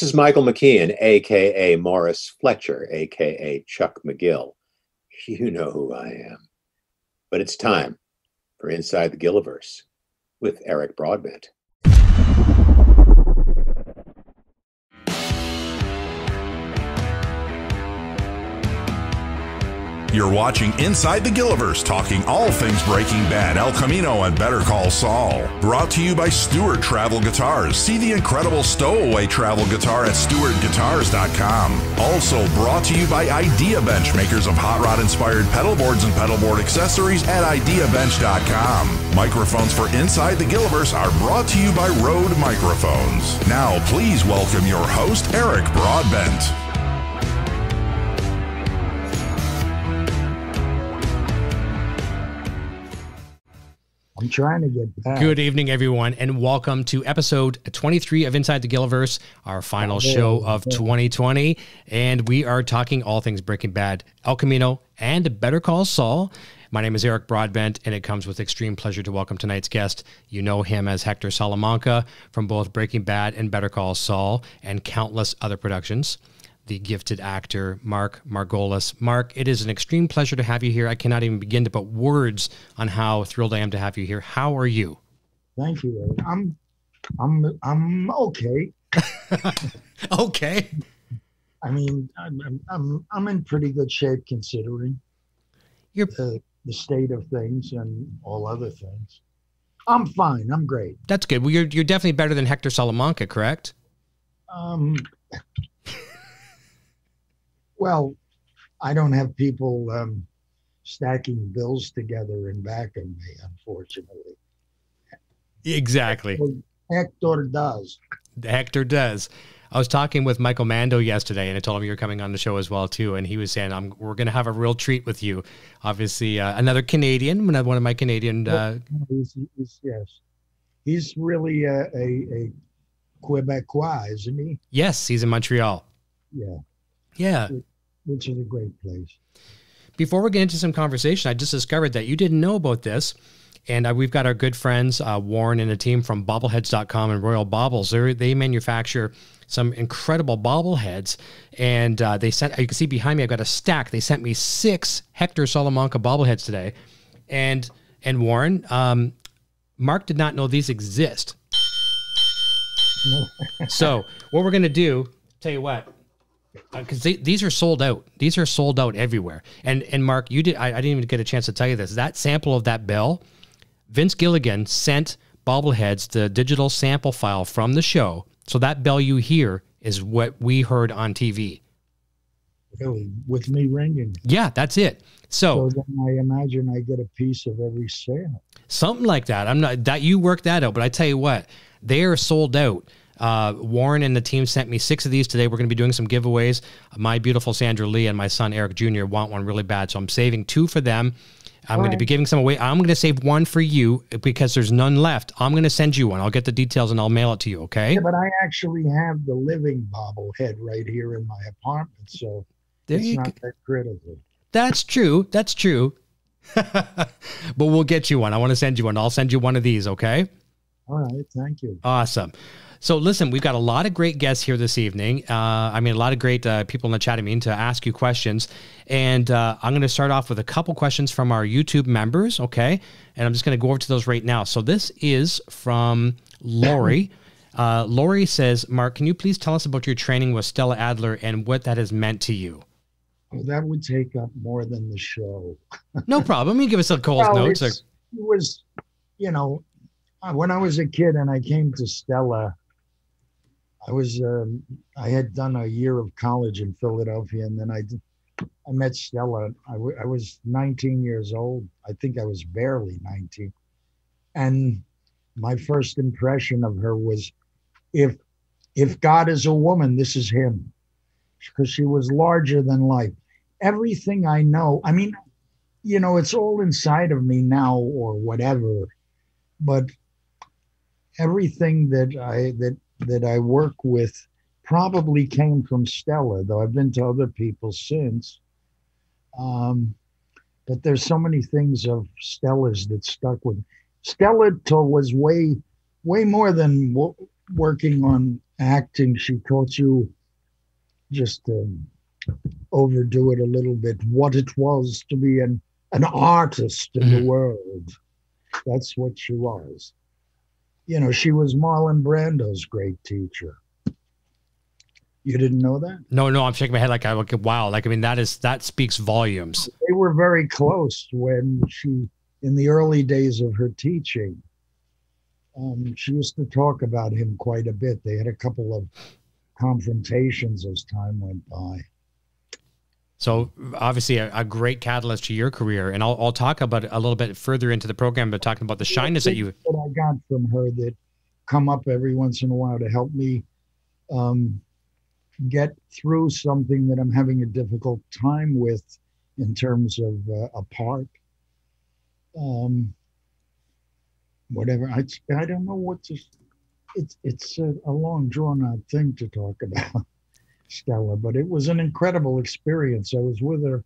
This is Michael McKean, aka Morris Fletcher, aka Chuck McGill. You know who I am. But it's time for Inside the Gilliverse with Eric Broadbent. You're watching Inside the Gilliverse, talking all things Breaking Bad, El Camino, and Better Call Saul. Brought to you by Stewart Travel Guitars. See the incredible stowaway travel guitar at stewartguitars.com. Also brought to you by Idea Bench, makers of hot rod inspired pedal boards and pedal board accessories at ideabench.com. Microphones for Inside the Gilliverse are brought to you by Rode Microphones. Now, please welcome your host, Eric Broadbent. I'm trying to get back. Good evening, everyone, and welcome to episode 23 of Inside the Gilliverse, our final oh, show of 2020. And we are talking all things Breaking Bad, El Camino, and Better Call Saul. My name is Eric Broadbent, and it comes with extreme pleasure to welcome tonight's guest. You know him as Hector Salamanca from both Breaking Bad and Better Call Saul, and countless other productions the gifted actor, Mark Margolis. Mark, it is an extreme pleasure to have you here. I cannot even begin to put words on how thrilled I am to have you here. How are you? Thank you. I'm, I'm, I'm okay. okay. I mean, I'm, I'm, I'm in pretty good shape considering You're the, the state of things and all other things. I'm fine. I'm great. that's good. Well, you're you're definitely better than Hector Salamanca, correct? Um, well, I don't have people um, stacking bills together and backing me, unfortunately. Exactly. Hector does. Hector does. I was talking with Michael Mando yesterday, and I told him you were coming on the show as well too. And he was saying, "I'm we're going to have a real treat with you." Obviously, uh, another Canadian, another one of my Canadian. Uh, He's, he's, yes, he's really a, a, a Quebecois, isn't he? yes, he's in Montreal. Yeah, Yeah. Which is a great place. Before we get into some conversation, I just discovered that you didn't know about this. And uh, we've got our good friends, uh, Warren and a team from bobbleheads.com and Royal Baubles. They're, they manufacture some incredible bobbleheads. And uh, they sent, you can see behind me, I've got a stack. They sent me six Hector Salamanca bobbleheads today. And, and Warren, um, Mark did not know these exist. so what we're going to do, tell you what, Uh, because these are sold out. These are sold out everywhere. And and Mark, you did. I, I didn't even get a chance to tell you this. That sample of that bell, Vince Gilligan sent bobbleheads the digital sample file from the show. So that bell you hear is what we heard on TV. Really, oh, with me ringing. Yeah, that's it. So, So then I imagine I get a piece of every sale. something like that. I'm not that you work that out, but I tell you what, they are sold out. Uh, Warren and the team sent me six of these today. We're going to be doing some giveaways. My beautiful Sandra Lee and my son Eric Jr. want one really bad, so I'm saving two for them. I'm going to be giving some away. I'm going to save one for you because there's none left. I'm going to send you one. I'll get the details and I'll mail it to you. Okay? Yeah, but I actually have the living bobblehead right here in my apartment, so There it's not that critical. That's true. That's true. but we'll get you one. I want to send you one. I'll send you one of these. Okay? All right, thank you. Awesome. So listen, we've got a lot of great guests here this evening. Uh, I mean, a lot of great uh, people in the chat. I mean, to ask you questions, and uh, I'm going to start off with a couple questions from our YouTube members. Okay, and I'm just going to go over to those right now. So this is from Lori. Uh, Lori says, "Mark, can you please tell us about your training with Stella Adler and what that has meant to you?" Well, that would take up more than the show. No problem. You give us a Cole's Well, notes. Or, it was, you know, uh, when I was a kid and I came to Stella, I was um, I had done a year of college in Philadelphia, and then I I met Stella. I, w- I was 19 years old. I think I was barely 19, and my first impression of her was, if if God is a woman, this is him, because she was larger than life. Everything I know, I mean, you know, it's all inside of me now or whatever, but everything that I that that I work with probably came from Stella, though I've been to other people since. Um, but there's so many things of Stella's that stuck with Stella was way way more than w- working on acting, she taught you just to overdo it a little bit, what it was to be an, an artist in the Mhm. world. That's what she was. You know, she was Marlon Brando's great teacher. You didn't know that? No, no, I'm shaking my head like I like wow. Like I mean, that is that speaks volumes. They were very close when she, in the early days of her teaching, um, she used to talk about him quite a bit. They had a couple of confrontations as time went by. So obviously a, a great catalyst to your career, and I'll I'll talk about it a little bit further into the program, but talking about the shyness that you. that I got from her that come up every once in a while to help me um, get through something that I'm having a difficult time with in terms of uh, a part. Um, whatever I I don't know what to. It's it's a, a long drawn out thing to talk about, Stella, but it was an incredible experience. I was with her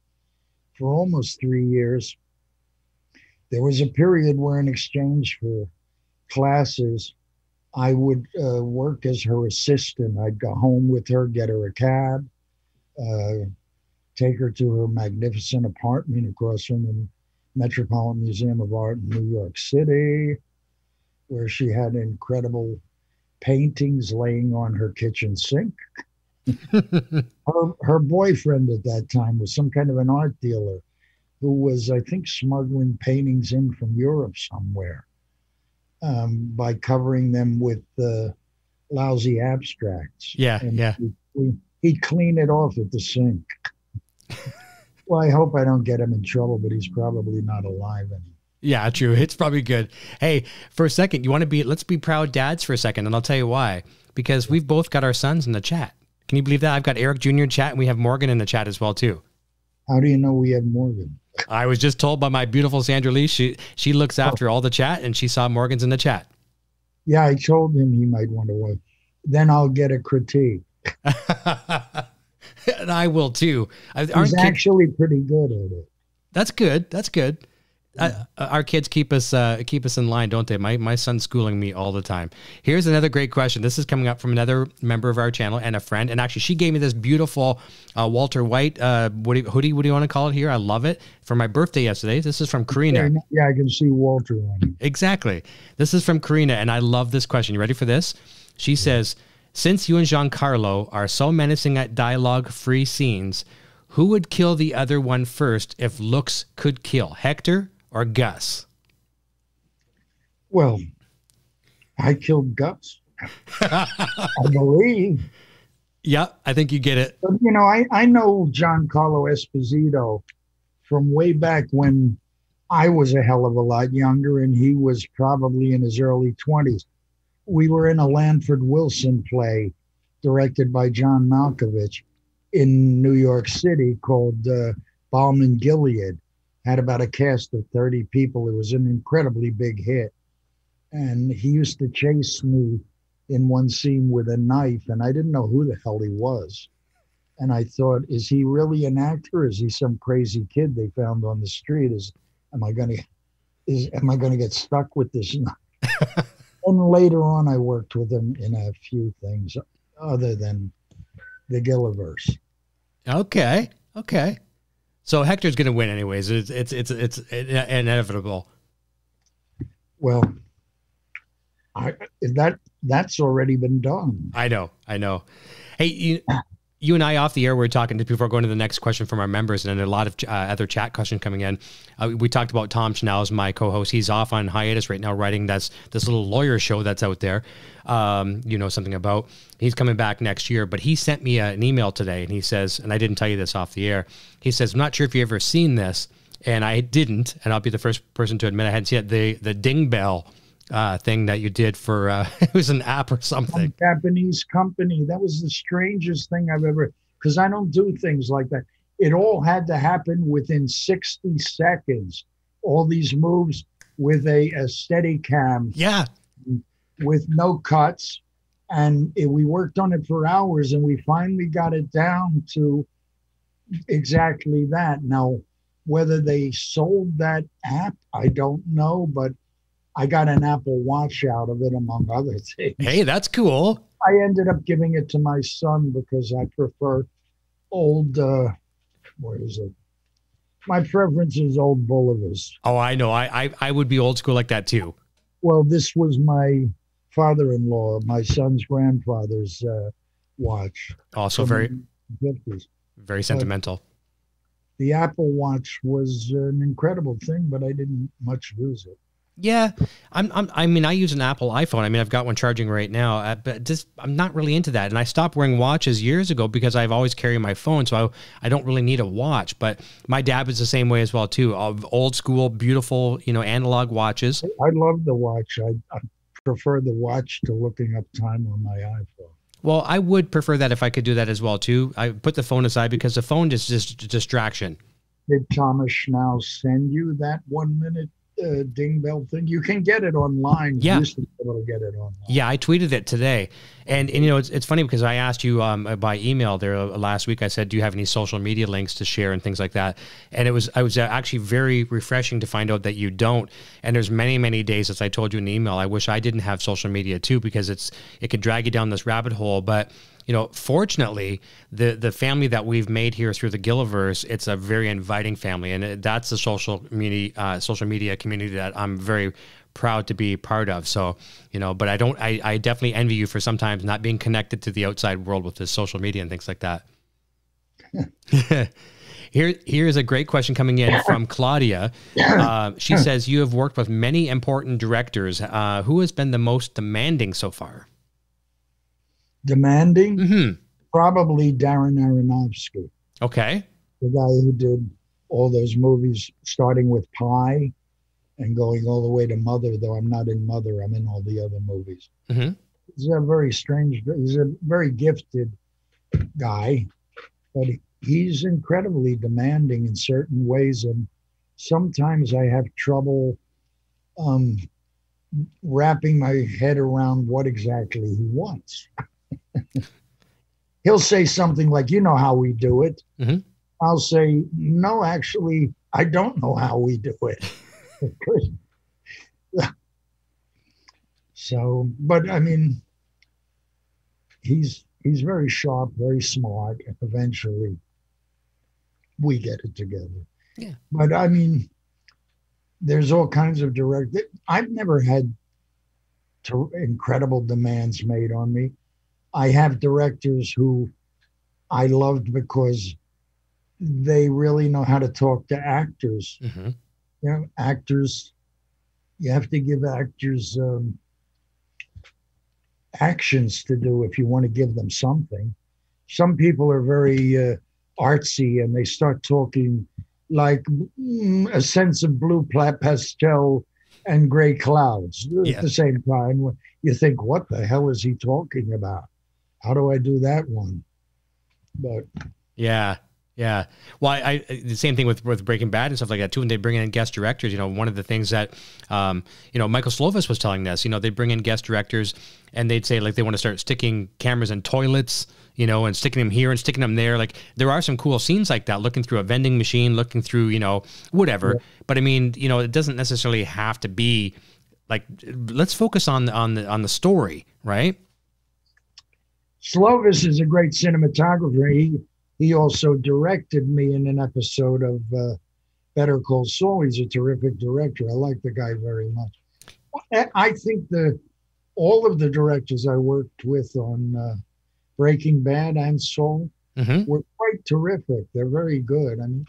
for almost three years. There was a period where in exchange for classes i would uh, work as her assistant. I'd go home with her get her a cab uh, take her to her magnificent apartment across from the metropolitan museum of art in new york city where she had incredible paintings laying on her kitchen sink her, her boyfriend at that time was some kind of an art dealer who was, I think, smuggling paintings in from Europe somewhere um, by covering them with uh, lousy abstracts. Yeah, And yeah. he- He'd clean it off at the sink. well, I hope I don't get him in trouble, but he's probably not alive anymore. Yeah, true. It's probably good. Hey, for a second, you want to be? Let's be proud dads for a second, and I'll tell you why. Because we've both got our sons in the chat. Can you believe that? I've got Eric Jr. in chat, and we have Morgan in the chat as well too. How do you know we have Morgan? I was just told by my beautiful Sandra Lee. She she looks oh. after all the chat, and she saw Morgan's in the chat. Yeah, I told him he might want to watch. Then I'll get a critique. and I will too. I, He's actually pretty good at it. that's good. That's good. Uh, our kids keep us uh, keep us in line, don't they? My my son's schooling me all the time. Here's another great question. This is coming up from another member of our channel and a friend. And actually, she gave me this beautiful uh, Walter White uh, what do you, hoodie. What do you want to call it here? I love it for my birthday yesterday. This is from Karina. Yeah, I can see Walter on it. Exactly. This is from Karina, and I love this question. You ready for this? She says, Since you and Giancarlo are so menacing at dialogue free scenes, who would kill the other one first if looks could kill, Hector or Gus? Well, I killed Gus. I believe. Yeah, I think you get it. But, you know, I, I know Giancarlo Esposito from way back when I was a hell of a lot younger and he was probably in his early 20s. We were in a Lanford Wilson play directed by John Malkovich in New York City called uh, Balm Gilead. Had about a cast of 30 people. It was an incredibly big hit. And he used to chase me in one scene with a knife, and I didn't know who the hell he was. And I thought, is he really an actor? Is he some crazy kid they found on the street? Is am I gonna is am I gonna get stuck with this knife? and later on I worked with him in a few things other than the Gilliverse. Okay. Okay. So Hector's going to win anyways. It's it's it's it's inevitable. Well, I that that's already been done. I know. I know. Hey, you, you and I off the air, we are talking to before going to the next question from our members, and then a lot of uh, other chat questions coming in. Uh, we talked about Tom Schnauz my co-host. He's off on hiatus right now, writing that's this little lawyer show that's out there. Um, you know something about. He's coming back next year, but he sent me a, an email today, and he says, and I didn't tell you this off the air. He says, I'm not sure if you've ever seen this, and I didn't, and I'll be the first person to admit I hadn't seen it. The the Ding Bell uh, thing that you did for uh, it was an app or something. Japanese company. That was the strangest thing I've ever because I don't do things like that. It all had to happen within 60 seconds. All these moves with a, a steady cam Yeah, with no cuts. And it, we worked on it for hours and we finally got it down to exactly that. Now, whether they sold that app, I don't know, but I got an Apple Watch out of it, among other things. hey, that's cool. I ended up giving it to my son because I prefer old. Uh, what is it? My preference is old Bulovas. Oh, I know. I, I I would be old school like that too. Well, this was my father-in-law, my son's grandfather's uh, watch. Also very 50s. very sentimental. The Apple Watch was an incredible thing, but I didn't much use it. Yeah, I'm, I'm. I mean, I use an Apple iPhone. I mean, I've got one charging right now, uh, but just I'm not really into that. And I stopped wearing watches years ago because I've always carried my phone, so I, I don't really need a watch. But my dad was the same way as well too. Of old school, beautiful, you know, analog watches. I love the watch. I, I prefer the watch to looking up time on my iPhone. Well, I would prefer that if I could do that as well too. I put the phone aside because the phone is just a distraction. Did Thomas Schnauz send you that one minute uh, ding bell thing? You can get it online. Yeah. You used to be able to get it online. Yeah, I tweeted it today, and, and you know it's, it's funny because I asked you um, by email there uh, last week. I said, "Do you have any social media links to share and things like that?" And it was I was uh, actually very refreshing to find out that you don't. And there's many many days, as I told you in email, I wish I didn't have social media too because it's it could drag you down this rabbit hole. But you know, fortunately, the the family that we've made here through the Gilliverse, it's a very inviting family, and that's the social community, uh, social media community that I'm very proud to be part of. So, you know, but I don't, I, I definitely envy you for sometimes not being connected to the outside world with this social media and things like that. Here, here's a great question coming in from Claudia. Uh, she says, You have worked with many important directors. Uh, who has been the most demanding so far? Demanding, hmm probably Darren Aronofsky, Okay. the guy who did all those movies, starting with Pi and going all the way to Mother. Though I'm not in Mother, I'm in all the other movies. hmm He's a very strange. He's a very gifted guy, but he's incredibly demanding in certain ways, and sometimes I have trouble um, wrapping my head around what exactly he wants. He'll say something like, "You know how we do it." Mhm. I'll say, "No, actually, I don't know how we do it." so, but I mean, he's he's very sharp, very smart. and Eventually, we get it together. Yeah. But I mean, there's all kinds of direct. I've never had to, incredible demands made on me. I have directors who I loved because they really know how to talk to actors. hmm You know, actors. You have to give actors um, actions to do if you want to give them something. Some people are very uh, artsy and they start talking like mm, a sense of blue pastel and gray clouds Yeah. at the same time. You think, what the hell is he talking about? How do I do that one? But Yeah. Yeah. Well, I, I the same thing with with Breaking Bad and stuff like that too. When they bring in guest directors, you know, one of the things that, um, you know, Michael Slovis was telling us, you know, they bring in guest directors and they'd say like they want to start sticking cameras in toilets, you know, and sticking them here and sticking them there. Like there are some cool scenes like that, looking through a vending machine, looking through, you know, whatever. But I mean, you know, it doesn't necessarily have to be like. Let's focus on on the on the story, right? Slovis is a great cinematographer. He he also directed me in an episode of uh, Better Call Saul. He's a terrific director. I like the guy very much. I- I think the all of the directors I worked with on uh, Breaking Bad and Saul Mm-hmm. were quite terrific. They're very good. I mean,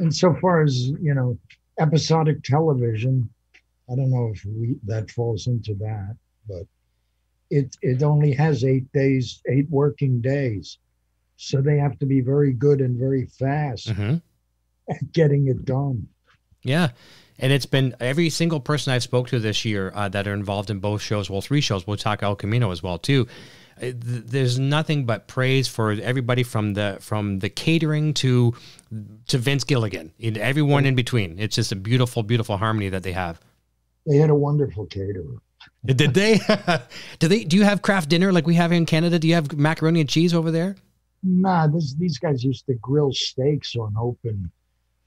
insofar as you know, episodic television, I don't know if we that falls into that, but it it only has eight days, eight working days, so they have to be very good and very fast Mm-hmm. at getting it done. Yeah. And it's been every single person I've spoke to this year uh, that are involved in both shows, well, three shows. We'll talk El Camino as well too. Uh, There's nothing but praise for everybody from the from the catering to to Vince Gilligan and everyone in between. It's just a beautiful, beautiful harmony that they have. They had a wonderful caterer. Did they? do they? Do you have craft dinner like we have in Canada? Do you have macaroni and cheese over there? Nah, this, these guys used to grill steaks on open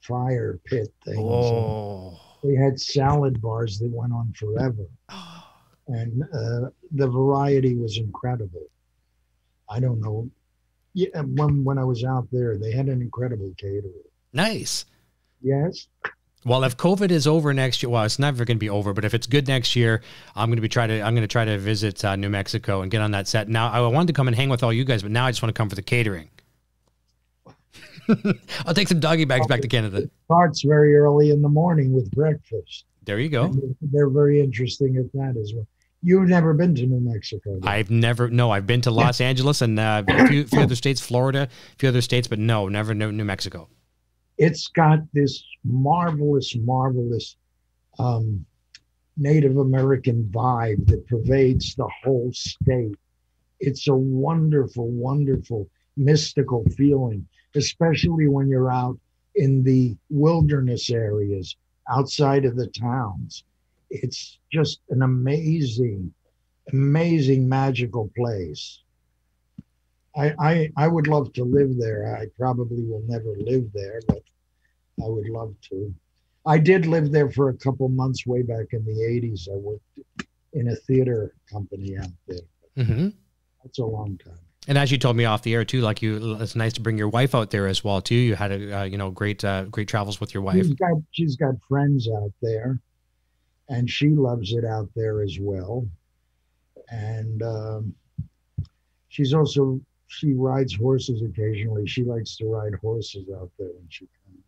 fire pit things. Oh, They had salad bars that went on forever. and uh, the variety was incredible. I don't know. Yeah, when when I was out there, they had an incredible caterer. Nice. Yes. Well, if COVID is over next year, well, it's never going to be over. But if it's good next year, I'm going to be try to I'm going to try to visit uh, New Mexico and get on that set. Now, I wanted to come and hang with all you guys, but now I just want to come for the catering. I'll take some doggy bags back to Canada. Starts very early in the morning with breakfast. There you go. And they're very interesting at that as well. You've never been to New Mexico. though. I've never no, I've been to Los Angeles and uh, a few, few other states, Florida, a few other states, but no, never New Mexico. It's got this marvelous, marvelous um, Native American vibe that pervades the whole state. It's a wonderful, wonderful, mystical feeling, especially when you're out in the wilderness areas outside of the towns. It's just an amazing, amazing, magical place. I, I I would love to live there. I probably will never live there, but I would love to. I did live there for a couple months way back in the 80s. I worked in a theater company out there. hmm That's a long time. And as you told me off the air too, like you, it's nice to bring your wife out there as well too. You had a uh, you know great uh, great travels with your wife. She's got she's got friends out there, and she loves it out there as well. And um, she's also she rides horses occasionally. She likes to ride horses out there when she can.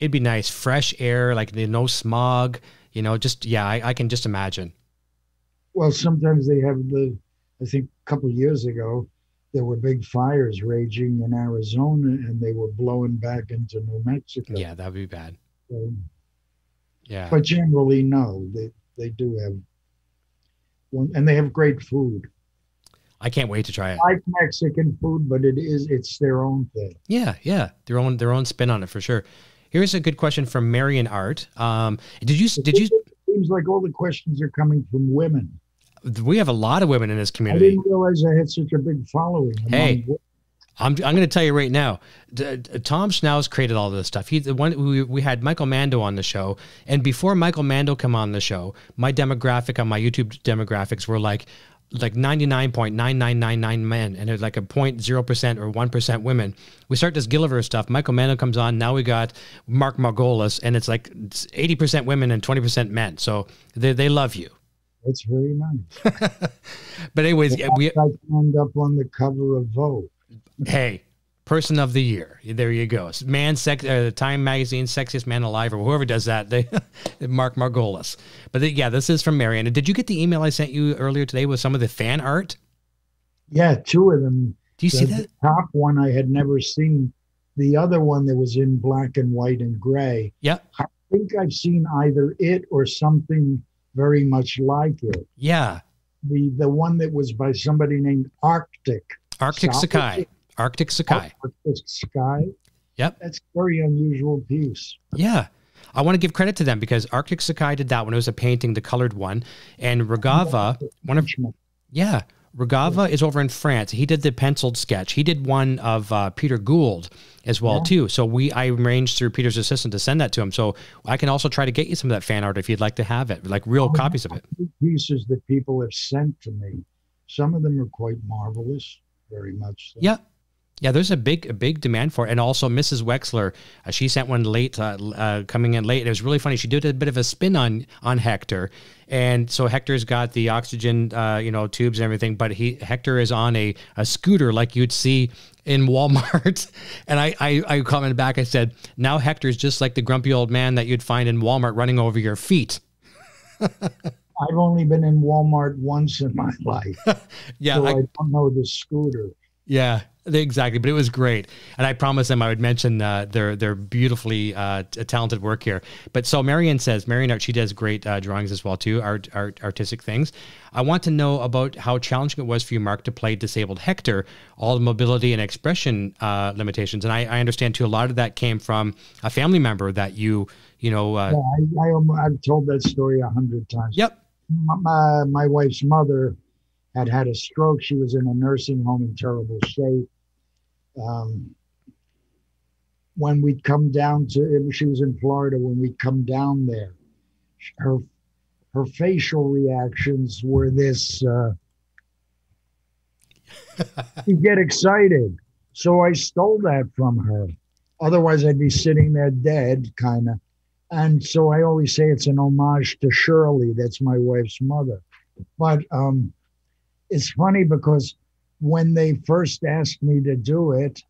It'd be nice, fresh air, like no smog. You know, just yeah, I, I can just imagine. Well, sometimes they have the. I think a couple of years ago, there were big fires raging in Arizona, and they were blowing back into New Mexico. Yeah, that would be bad. So- Yeah. but generally, no, they they do have. One, and they have great food. I can't wait to try it. I like Mexican food, but it is it's their own thing. Yeah, yeah, their own their own spin on it for sure. Here's a good question from Marion Art. Um, did you did you? It seems like all the questions are coming from women. We have a lot of women in this community. I didn't realize I had such a big following. Hey. wo- I'm, I'm going to tell you right now. D- d- Tom Schnauz created all this stuff. He the one we, we had Michael Mando on the show, and before Michael Mando come on the show, my demographic on my YouTube demographics were like like 99.9999 men and it's like a 0.0% or 1% women. We start this Gilliver stuff. Michael Mando comes on. Now we got Mark Margolis and it's like it's 80% women and 20% men. So they, they love you. That's very nice. But anyways, we, I end up on the cover of Vogue. hey, person of the year. There you go. Man, sex, uh, Time Magazine, sexiest man alive, or whoever does that. They, Mark Margolis. But the- yeah, this is from Marianne. Did you get the email I sent you earlier today with some of the fan art? Yeah, two of them. Do you see the that? top one I had never seen. The other one that was in black and white and gray. Yeah. I think I've seen either it or something very much like it. Yeah. The the one that was by somebody named Arctic. Arctic Sakai. Arctic Sakai. Arctic Sky. Yep. That's a very unusual piece. Yeah. I want to give credit to them because Arctic Sakai did that one. It was a painting, the colored one. And Ragava, one of Yeah, Ragava is over in France. He did the penciled sketch. He did one of uh, Peter Gould as well Yeah. too. So we I arranged through Peter's assistant to send that to him. So I can also try to get you some of that fan art if you'd like to have it, like real copies of it. Pieces that people have sent to me. Some of them are quite marvelous, very much so. Yeah. Yeah, there's a big, a big demand for it, and also Mrs. Wexler, uh, she sent one late, uh, uh, coming in late. It was really funny. She did a bit of a spin on on Hector, and so Hector's got the oxygen, uh, you know, tubes and everything, but he Hector is on a a scooter like you'd see in Walmart. And I, I I commented back. I said, now Hector's just like the grumpy old man that you'd find in Walmart running over your feet. I've only been in Walmart once in my life, Yeah, so I- I, don't know the scooter. Yeah, exactly. But it was great, and I promised them I would mention uh, their their beautifully uh, talented work here. But so Marion says Marion art she does great uh, drawings as well too, art, art artistic things. I want to know about how challenging it was for you, Mark, to play disabled Hector, all the mobility and expression uh, limitations. And I, I understand too a lot of that came from a family member that you you know. Uh, Yeah, I, I, I've told that story a hundred times. Yep. My, my, my wife's mother had had a stroke. She was in a nursing home in terrible shape. Um, when we'd come down to, she was in Florida. When we'd come down there, her her facial reactions were this uh, you get excited. So I stole that from her. Otherwise, I'd be sitting there dead, kind of. And so I always say it's an homage to Shirley. That's my wife's mother. But um, it's funny because when they first asked me to do it,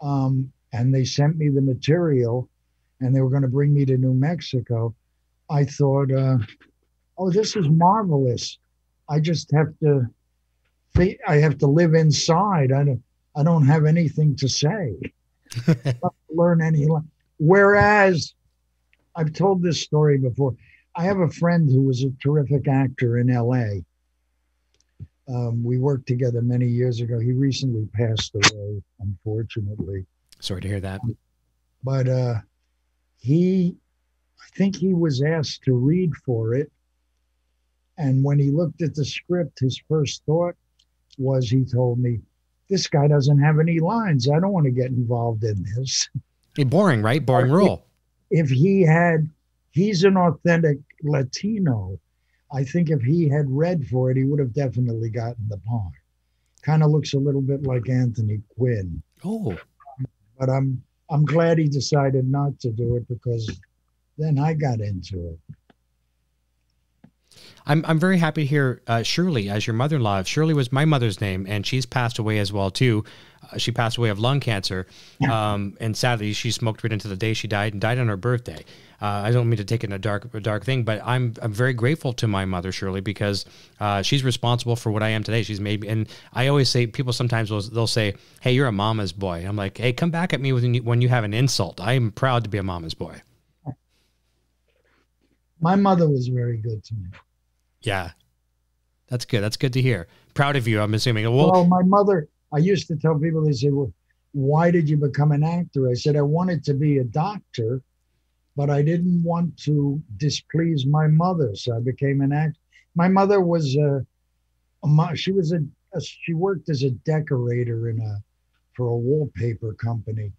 um, and they sent me the material, and they were going to bring me to New Mexico, I thought, uh, "Oh, this is marvelous! I just have to, I have to live inside. I don't, I don't have anything to say, learn any. Whereas, I've told this story before. I have a friend who was a terrific actor in L.A. Um, we worked together many years ago. He recently passed away, unfortunately. Sorry to hear that. But uh, he, I think he was asked to read for it. And when he looked at the script, his first thought was he told me, This guy doesn't have any lines. I don't want to get involved in this. Hey, boring, right? Boring role. If he had, he's an authentic Latino. I think if he had read for it, he would have definitely gotten the part. Kind of looks a little bit like Anthony Quinn. Oh. But I'm I'm glad he decided not to do it because then I got into it. I'm I'm very happy to hear uh, Shirley as your mother-in-law. Shirley was my mother's name, and she's passed away as well too. Uh, she passed away of lung cancer, um, and sadly, she smoked right into the day she died, and died on her birthday. Uh, I don't mean to take it in a dark a dark thing, but I'm I'm very grateful to my mother Shirley because uh, she's responsible for what I am today. She's made me, and I always say people sometimes will they'll say, "Hey, you're a mama's boy." I'm like, "Hey, come back at me when you, when you have an insult. I am proud to be a mama's boy." My mother was very good to me. Yeah. That's good. That's good to hear. Proud of you, I'm assuming. Well, well, my mother, I used to tell people, they say, well, why did you become an actor? I said, I wanted to be a doctor, but I didn't want to displease my mother. So I became an actor. My mother was a, a she was a, a, she worked as a decorator in a, for a wallpaper company.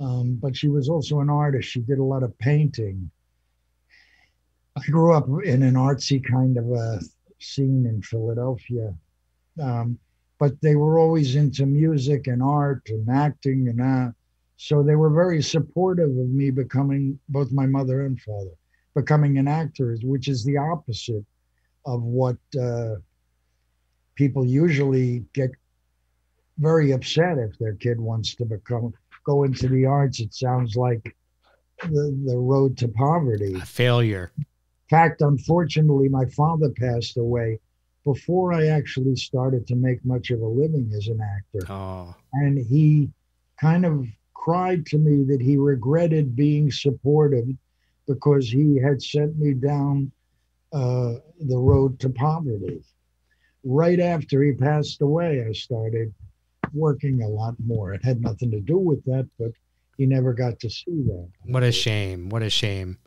Um, but she was also an artist. She did a lot of painting. I grew up in an artsy kind of a scene in Philadelphia, um, but they were always into music and art and acting and. So they were very supportive of me becoming both my mother and father becoming an actor, which is the opposite of what uh, people usually get very upset if their kid wants to become go into the arts. It sounds like the the road to poverty, a failure fact, unfortunately, my father passed away before I actually started to make much of a living as an actor. Oh. And he kind of cried to me that he regretted being supportive because he had sent me down uh, the road to poverty. Right after he passed away, I started working a lot more. It had nothing to do with that, but he never got to see that. What a shame. What a shame.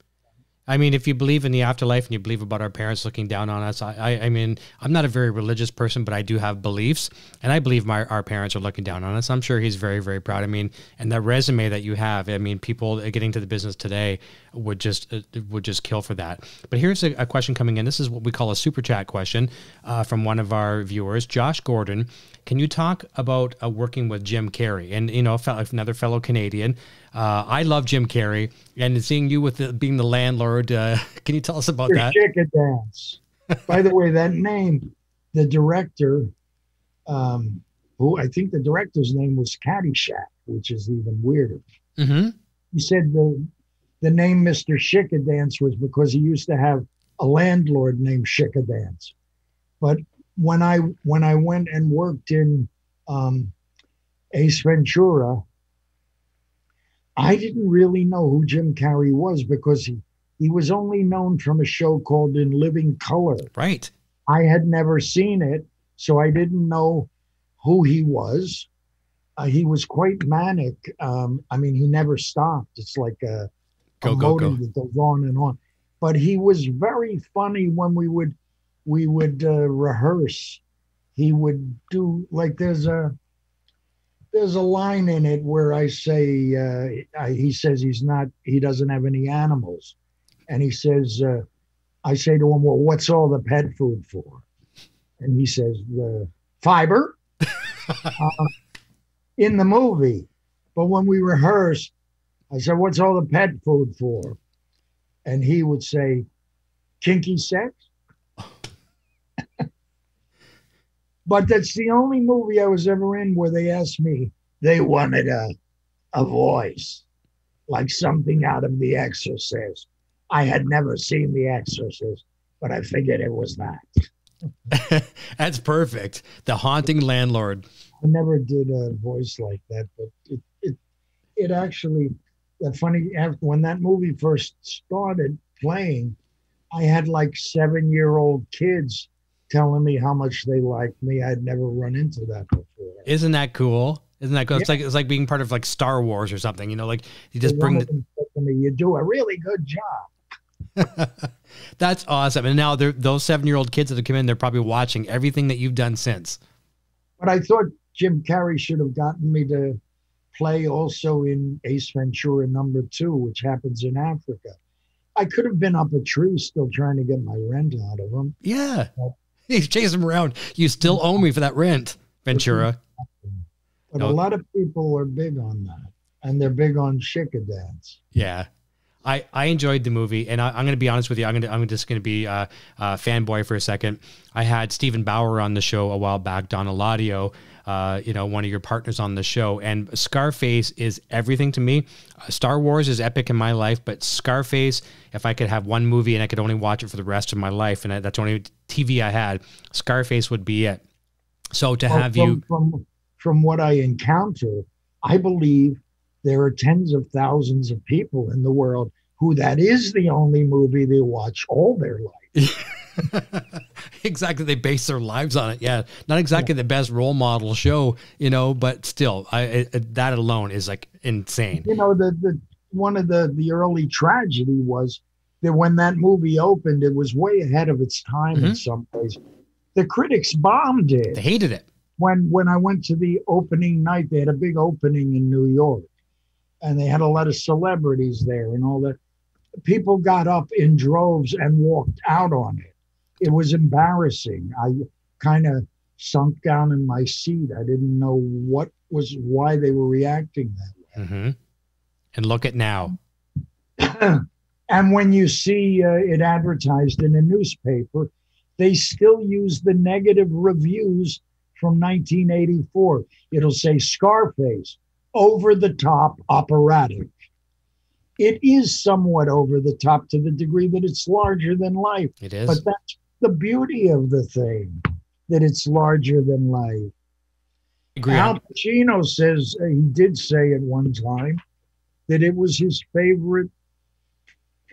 I mean, if you believe in the afterlife and you believe about our parents looking down on us, I, I, I, mean, I'm not a very religious person, but I do have beliefs, and I believe my our parents are looking down on us. I'm sure he's very, very proud. I mean, and that resume that you have, I mean, people getting to the business today would just uh, would just kill for that. But here's a, a, question coming in. This is what we call a super chat question uh, from one of our viewers, Josh Gordon. Can you talk about uh, working with Jim Carrey and you know another fellow Canadian? Uh, I love Jim Carrey and seeing you with the, being the landlord. Uh, can you tell us about that? Shickadance. By the way, that name, the director, um, who I think the director's name was Shadyac, which is even weirder. Mm-hmm. He said the the name Mr. Dance was because he used to have a landlord named Dance. But when I when I went and worked in um, Ace Ventura, I didn't really know who Jim Carrey was because he he was only known from a show called In Living Color. Right. I had never seen it, so I didn't know who he was. Uh, he was quite manic. Um, I mean, he never stopped. It's like a, go, a go, go. that goes on and on. But he was very funny when we would we would uh, rehearse. He would do like there's a there's a line in it where I say uh, I, he says he's not he doesn't have any animals, and he says uh, I say to him, Well, what's all the pet food for? And he says, The fiber uh, in the movie. But when we rehearsed, I said, What's all the pet food for? And he would say, Kinky sex. But that's the only movie I was ever in where they asked me, they wanted a, a voice like something out of The Exorcist. I had never seen The Exorcist, but I figured it was that. That's perfect. The haunting landlord. I never did a voice like that, but it it, it actually the funny when that movie first started playing, I had like seven year old kids telling me how much they liked me. I'd never run into that before. Isn't that cool? Isn't that cool? Yeah. It's like it's like being part of like Star Wars or something. You know, like you just bring. The... Me, you do a really good job. That's awesome. And now those seven year old kids that have come in, they're probably watching everything that you've done since. But I thought Jim Carrey should have gotten me to play also in Ace Ventura number two, which happens in Africa. I could have been up a tree still trying to get my rent out of him. Yeah. But, He's chasing him around. You still owe me for that rent, Ventura. But no. a lot of people are big on that. And they're big on Shickadance. Yeah. I, I enjoyed the movie, and I, am going to be honest with you. I'm going to I'm just going to be a, a, fanboy for a second. I had Steven Bauer on the show a while back, Don Eladio, uh, you know, one of your partners on the show, and Scarface is everything to me. Uh, Star Wars is epic in my life, but Scarface, if I could have one movie and I could only watch it for the rest of my life, and that's the only TV I had, Scarface would be it. So to well, have from, you, from from what I encounter, I believe there are tens of thousands of people in the world who that is the only movie they watch all their life. exactly. They base their lives on it. Yeah. Not exactly yeah. the best role model show, you know, but still, I, it, that alone is like insane. You know, the, the, one of the, the early tragedy was that when that movie opened, it was way ahead of its time mm-hmm. in some ways. The critics bombed it. They hated it. When, when I went to the opening night, they had a big opening in New York and they had a lot of celebrities there and all that. People got up in droves and walked out on it. It was embarrassing. I kind of sunk down in my seat. I didn't know what was why they were reacting that way. Mm-hmm. And look at now. and when you see uh, it advertised in a newspaper, they still use the negative reviews from 1984. It'll say Scarface, over the top operatic. It is somewhat over the top to the degree that it's larger than life. It is. But that's the beauty of the thing, that it's larger than life. Agree Al Pacino says, uh, he did say at one time that it was his favorite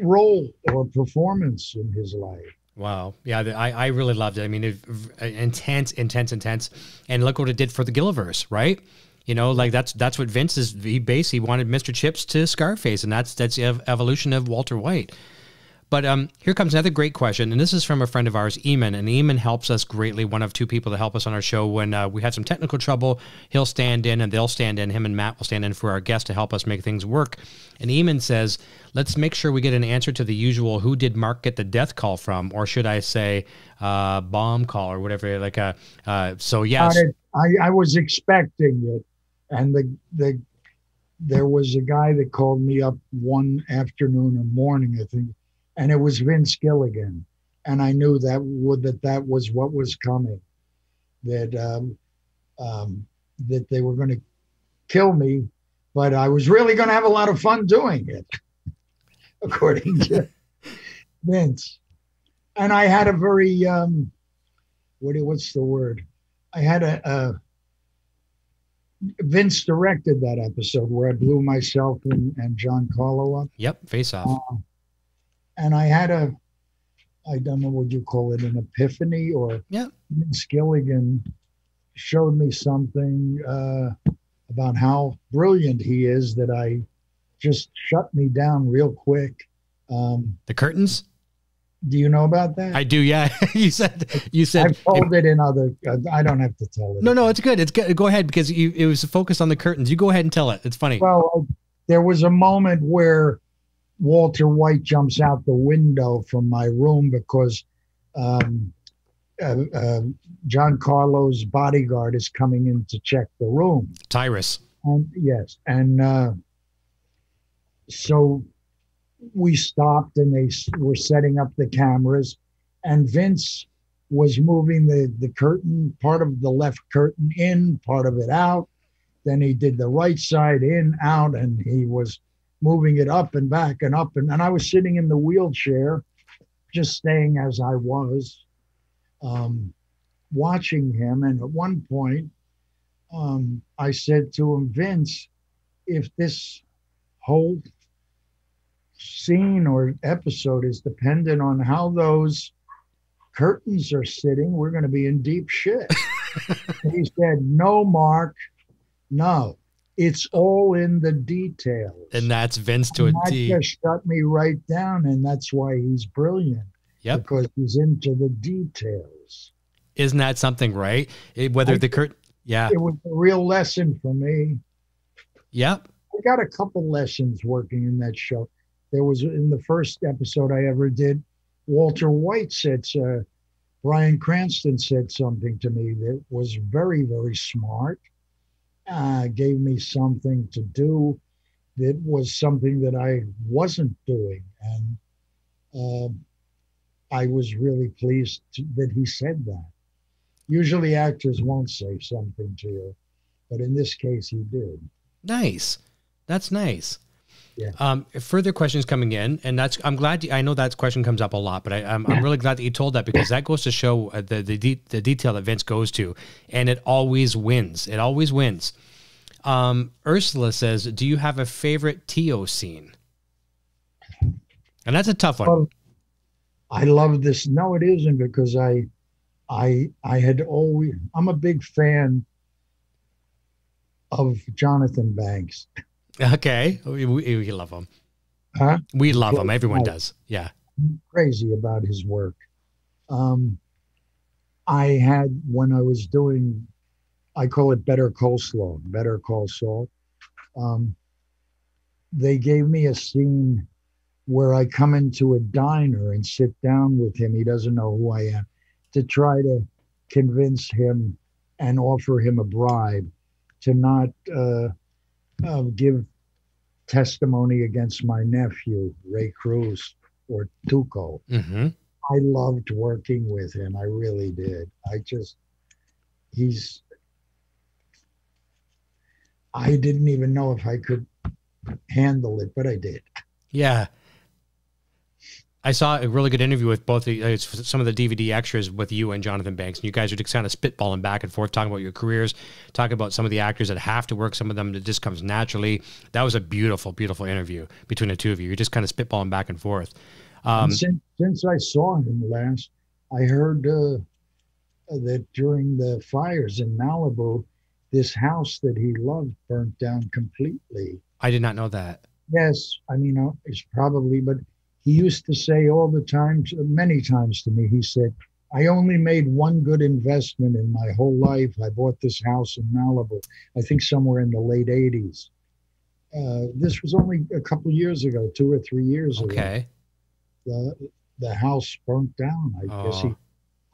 role or performance in his life. Wow. Yeah, I, I really loved it. I mean, it, intense, intense, intense. And look what it did for the Gilliverse, right? You know, like that's that's what Vince is. He basically wanted Mr. Chips to Scarface, and that's that's the evolution of Walter White. But um, here comes another great question, and this is from a friend of ours, Eamon. And Eamon helps us greatly. One of two people to help us on our show when uh, we had some technical trouble. He'll stand in, and they'll stand in. Him and Matt will stand in for our guest to help us make things work. And Eamon says, "Let's make sure we get an answer to the usual: Who did Mark get the death call from, or should I say, uh, bomb call, or whatever? Like a uh, uh, so yes." I, I was expecting it, and the the there was a guy that called me up one afternoon or morning, I think and it was Vince Gilligan, and I knew that would that that was what was coming, that um, um, that they were going to kill me, but I was really going to have a lot of fun doing it, according to Vince, and I had a very um, what what's the word? I had a, a Vince directed that episode where I blew myself and, and Giancarlo up. Yep, face off. Uh, and I had a, I don't know what you call it, an epiphany or yeah. Gilligan showed me something uh, about how brilliant he is that I just shut me down real quick. Um, the curtains. Do you know about that? I do. Yeah, you said you said. I've told it, it in other. I don't have to tell it. No, no, it's good. It's good. Go ahead because you, it was focused on the curtains. You go ahead and tell it. It's funny. Well, there was a moment where Walter White jumps out the window from my room because um, uh, uh, Giancarlo's bodyguard is coming in to check the room. Tyrus. And yes, and uh, so we stopped and they were setting up the cameras, and Vince was moving the the curtain, part of the left curtain in, part of it out. Then he did the right side in, out, and he was moving it up and back and up and, and I was sitting in the wheelchair, just staying as I was, um, watching him. And at one point, um, I said to him, Vince, if this whole scene or episode is dependent on how those curtains are sitting, we're going to be in deep shit. He said, No, Mark, no. It's all in the details. And that's Vince to a And that T. just shut me right down, and that's why he's brilliant. Yep. Because he's into the details. Isn't that something, right? It- whether I the curt, yeah, It was a real lesson for me. yep, I got a couple lessons working in that show. There was in the first episode I ever did, Walter White said, uh, Bryan Cranston said something to me that was very, very smart. Uh, gave me something to do that was something that I wasn't doing. And um I was really pleased to, that he said that. Usually actors won't say something to you, but in this case, he did. nice. That's nice. Yeah. Um, further questions coming in, and that's I'm glad you, I know that question comes up a lot, but I, I'm I'm really glad that you told that because that goes to show uh, the the de- the detail that Vince goes to, and it always wins. It always wins. Um, Ursula says, "Do you have a favorite Tio scene?" And that's a tough one. Well, I love this. No, it isn't because I, I, I had always. I'm a big fan of Jonathan Banks. Okay, we, we, we love him. Huh? We love him. Everyone does. Yeah. Crazy about his work. Um, I had when I was doing, I call it Better Coleslaw. Better Call Saul. Um, they gave me a scene where I come into a diner and sit down with him. He doesn't know who I am to try to convince him and offer him a bribe to not uh, uh, give testimony against my nephew, Ray Cruz or Tuco. hmm I loved working with him. I really did. I just, he's, I didn't even know if I could handle it, but I did. Yeah. I saw a really good interview with both the, uh, some of the DVD extras with you and Jonathan Banks, and you guys are just kind of spitballing back and forth, talking about your careers, talking about some of the actors that have to work, some of them that just comes naturally. That was a beautiful, beautiful interview between the two of you. You're just kind of spitballing back and forth. Um, And since, since I saw him last, I heard uh, that during the fires in Malibu, this house that he loved burnt down completely. I did not know that. Yes, I mean, uh, it's probably, but he used to say all the time, many times to me, he said, I only made one good investment in my whole life. I bought this house in Malibu, I think somewhere in the late 80s. Uh, this was only a couple years ago, two or three years ago. Okay. The, the house burnt down. I guess he, Oh.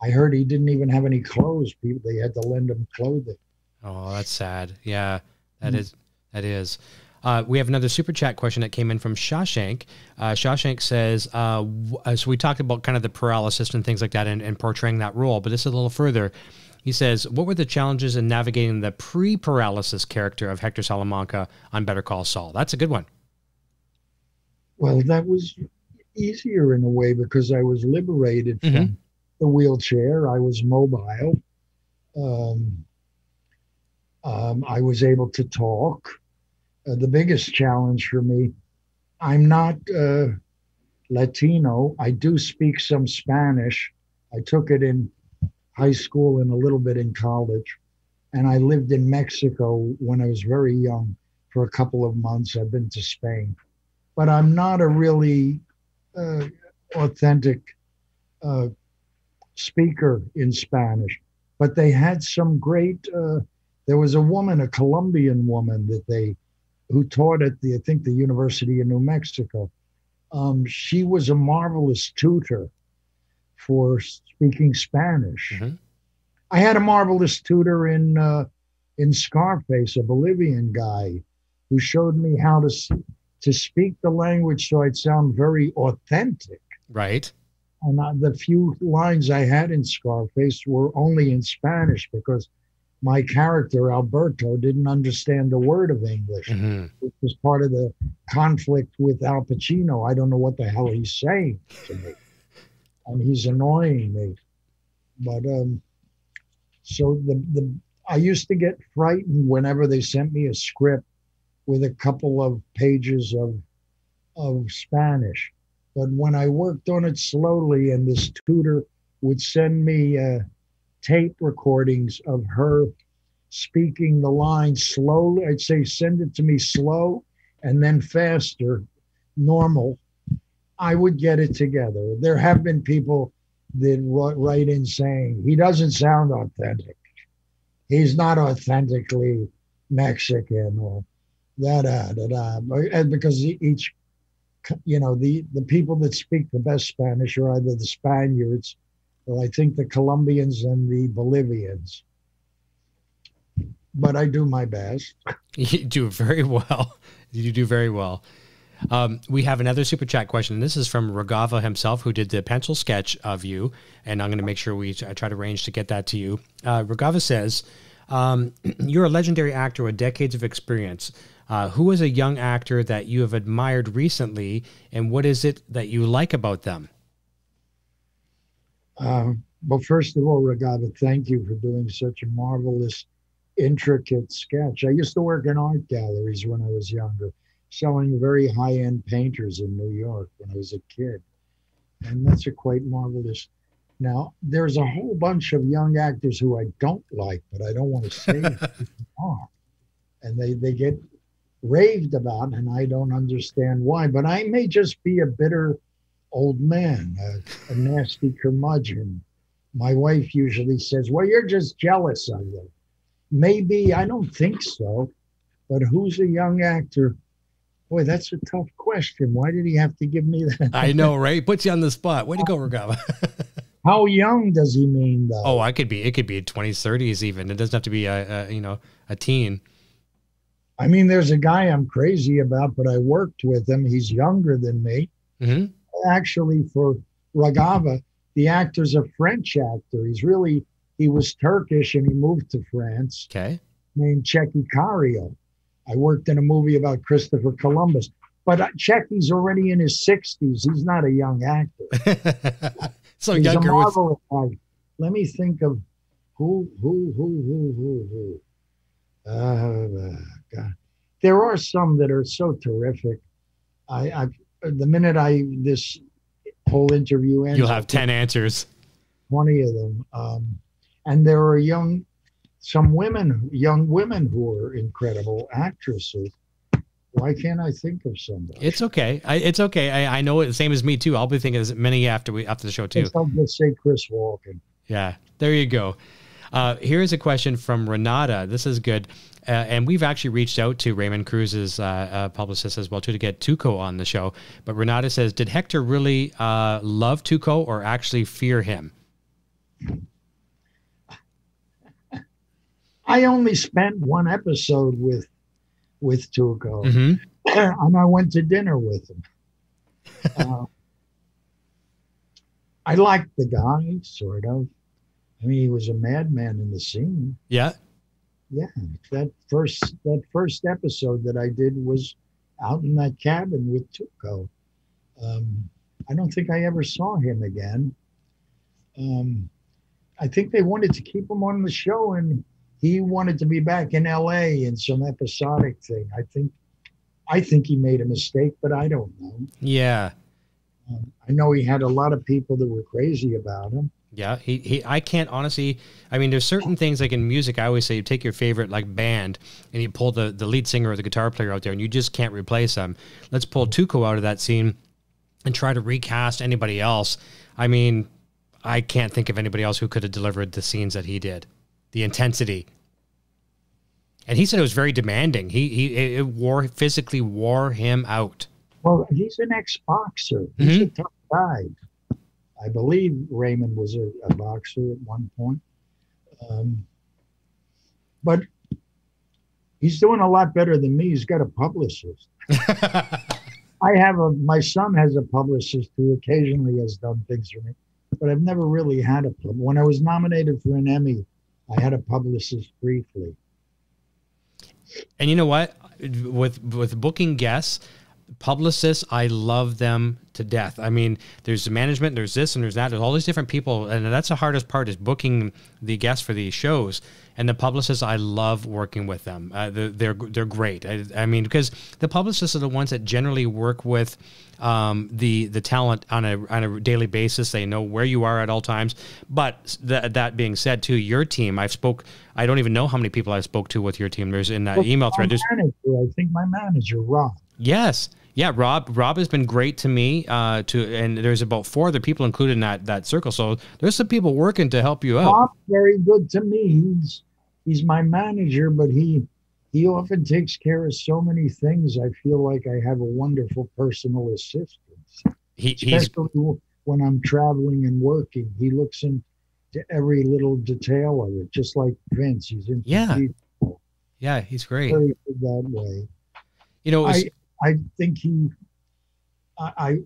I heard he didn't even have any clothes. People, they had to lend him clothing. Oh, that's sad. Yeah, that Mm. is. That is. Uh, we have another super chat question that came in from Shawshank. Uh, Shawshank says, uh, uh, so we talked about kind of the paralysis and things like that and, and portraying that role, but this is a little further. He says, what were the challenges in navigating the pre paralysis character of Hector Salamanca on Better Call Saul? That's a good one. Well, that was easier in a way because I was liberated from Mhm. the wheelchair. I was mobile. Um, um, I was able to talk. Uh, the biggest challenge for me, I'm not uh, Latino. I do speak some Spanish. I took it in high school and a little bit in college. And I lived in Mexico when I was very young for a couple of months. I've been to Spain. But I'm not a really uh, authentic uh, speaker in Spanish. But they had some great. Uh, there was a woman, a Colombian woman, that they who taught at the I think the University of New Mexico, Um, she was a marvelous tutor for speaking Spanish. Mhm. I had a marvelous tutor in uh, in Scarface, a Bolivian guy, who showed me how to to speak the language so I'd sound very authentic. Right. And I, the few lines I had in Scarface were only in Spanish because my character Alberto didn't understand a word of English, hmm which was part of the conflict with Al Pacino. I don't know what the hell he's saying to me, and he's annoying me. But um, so the the I used to get frightened whenever they sent me a script with a couple of pages of of Spanish. But when I worked on it slowly, and this tutor would send me uh, tape recordings of her speaking the line slowly, I'd say, send it to me slow and then faster, normal. I would get it together. There have been people that write in saying he doesn't sound authentic. He's not authentically Mexican or da da da da. Because each you know the the people that speak the best Spanish are either the Spaniards I think the Colombians and the Bolivians. But I do my best. You do very well. You do very well. Um, we have another super chat question. This is from Ragava himself, who did the pencil sketch of you, and I'm going to make sure we I try to arrange to get that to you. Uh, Ragava says, um, "You're a legendary actor with decades of experience. Uh, who is a young actor that you have admired recently, and what is it that you like about them?" Uh, well, first of all, Ragava, thank you for doing such a marvelous, intricate sketch. I used to work in art galleries when I was younger, selling very high end painters in New York when I was a kid. And that's a quite marvelous. Now, there's a whole bunch of young actors who I don't like, but I don't want to say they are. And they, they get raved about, and I don't understand why. But I may just be a bitter old man, a, a nasty curmudgeon. My wife usually says, Well, you're just jealous of him. Maybe, I don't think so. But who's a young actor? Boy, that's a tough question. Why did he have to give me that? I know, right? Puts you on the spot. Way to go, Ragava. How young does he mean, though? oh, I could be. It could be 20s, 30s, even. It doesn't have to be a, a you know a teen. I mean, there's a guy I'm crazy about, but I worked with him. He's younger than me. hmm Actually, for Ragava, the actor's a French actor. He's really, he was Turkish and he moved to France. Okay. named Tchéky Karyo. I worked in a movie about Christopher Columbus. But uh, Tchéky's already in his 60s. He's not a young actor. so He's younger a with actor. Let me think of who, who, who, who, who, who. Uh, God. There are some that are so terrific. I, I, the minute I this whole interview ends, you'll have 10 answers. 20 of them. Um, and there are young, some women, young women who are incredible actresses. Why can't I think of somebody? It's okay. I, it's okay. I, I know it. Same as me too. I'll be thinking as many after we after the show too. I'll just say Chris Walken. Yeah, there you go. Uh, here's a question from Renata. This is good, uh, and we've actually reached out to Raymond Cruz's uh, uh, publicist as well too to get Tuco on the show. But Renata says, did Hector really uh, love Tuco or actually fear him? I only spent one episode with with Tuco, hmm and I went to dinner with him. Uh, I liked the guy, sort of. I mean, he was a madman in the scene. Yeah. Yeah, that first that first episode that I did was out in that cabin with Tuco. Um, I don't think I ever saw him again. Um, I think they wanted to keep him on the show, and he wanted to be back in L.A. in some episodic thing. I think, I think he made a mistake, but I don't know. Yeah. Um, I know he had a lot of people that were crazy about him. Yeah, he, he I can't honestly I mean there's certain things like in music I always say you take your favorite like band and you pull the, the lead singer or the guitar player out there and you just can't replace them. Let's pull Tuco out of that scene and try to recast anybody else. I mean, I can't think of anybody else who could have delivered the scenes that he did. The intensity. And he said it was very demanding. He he it wore physically wore him out. Well, he's an ex-boxer. He's Mhm. a tough guy. I believe Raymond was a, a boxer at one point. Um, but he's doing a lot better than me. He's got a publicist. I have a my son has a publicist who occasionally has done things for me, but I've never really had a pub. When I was nominated for an Emmy, I had a publicist briefly. And you know what? With with booking guests, publicists, I love them to death. I mean, there's management, there's this and there's that. There's all these different people, and that's the hardest part is booking the guests for these shows. And the publicists, I love working with them. Uh, they're, they're they're great. I, I mean, because the publicists are the ones that generally work with um, the the talent on a on a daily basis. They know where you are at all times. But th- that being said, too, your team, I've spoke. I don't even know how many people I've spoke to with your team. There's in that Well, email thread. Manager, I think my manager, Rob. Yes. Yeah, Rob. Rob has been great to me. Uh, to and there's about four other people included in that that circle. So there's some people working to help you out. Rob's very good to me. He's he's my manager, but he he often takes care of so many things. I feel like I have a wonderful personal assistant, He, he's especially when I'm traveling and working. He looks into every little detail of it, just like Vince. He's in Yeah. yeah, he's great. very good that way. You know, I I think he I, I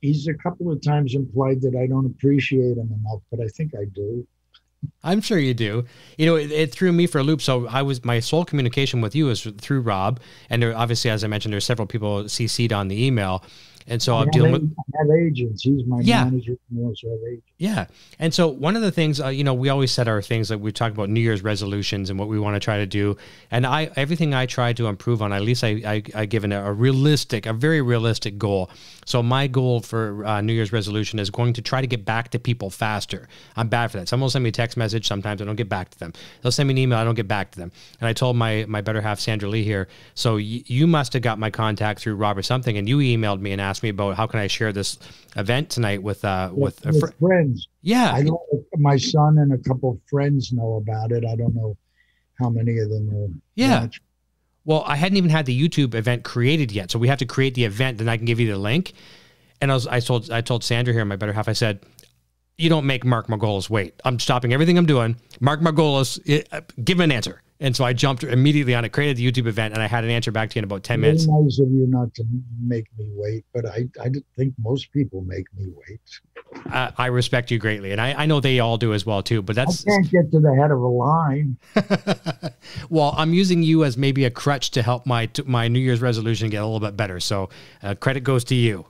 he's a couple of times implied that I don't appreciate him enough, but I think I do. I'm sure you do. You know, it, it threw me for a loop. So I was my sole communication with you is through Rob, and there, obviously, as I mentioned, there's several people CC'd on the email, and so I'm dealing with. I have agents. He's my Yeah. manager. And also have agents. Yeah. And so one of the things, uh, you know, we always set our things like we talk about New Year's resolutions and what we want to try to do. And I, everything I try to improve on, at least I, I, I given a, a realistic, a very realistic goal. So my goal for uh, New Year's resolution is going to try to get back to people faster. I'm bad for that. Someone will send me a text message. Sometimes I don't get back to them. They'll send me an email. I don't get back to them. And I told my, my better half, Sandra Lee here. So you must have got my contact through Rob or something. And you emailed me and asked me about how can I share this event tonight with, uh, with, a with fr- friends. yeah. I know my son and a couple of friends know about it. I don't know how many of them are. Yeah. Well, I hadn't even had the YouTube event created yet, so we have to create the event. Then I can give you the link. And I was, I told, I told Sandra here, my better half, I said, "You don't make Mark Margolis wait. I'm stopping everything I'm doing. Mark Margolis, eh, uh, give him an answer." And so I jumped immediately on it, created the YouTube event, and I had an answer back to you in about ten Very minutes. nice of you not to make me wait, but I, I think most people make me wait. Uh, I respect you greatly, and I, I know they all do as well too. But that's. I can't get to the head of a line. well, I'm using you as maybe a crutch to help my my New Year's resolution get a little bit better. So uh, credit goes to you.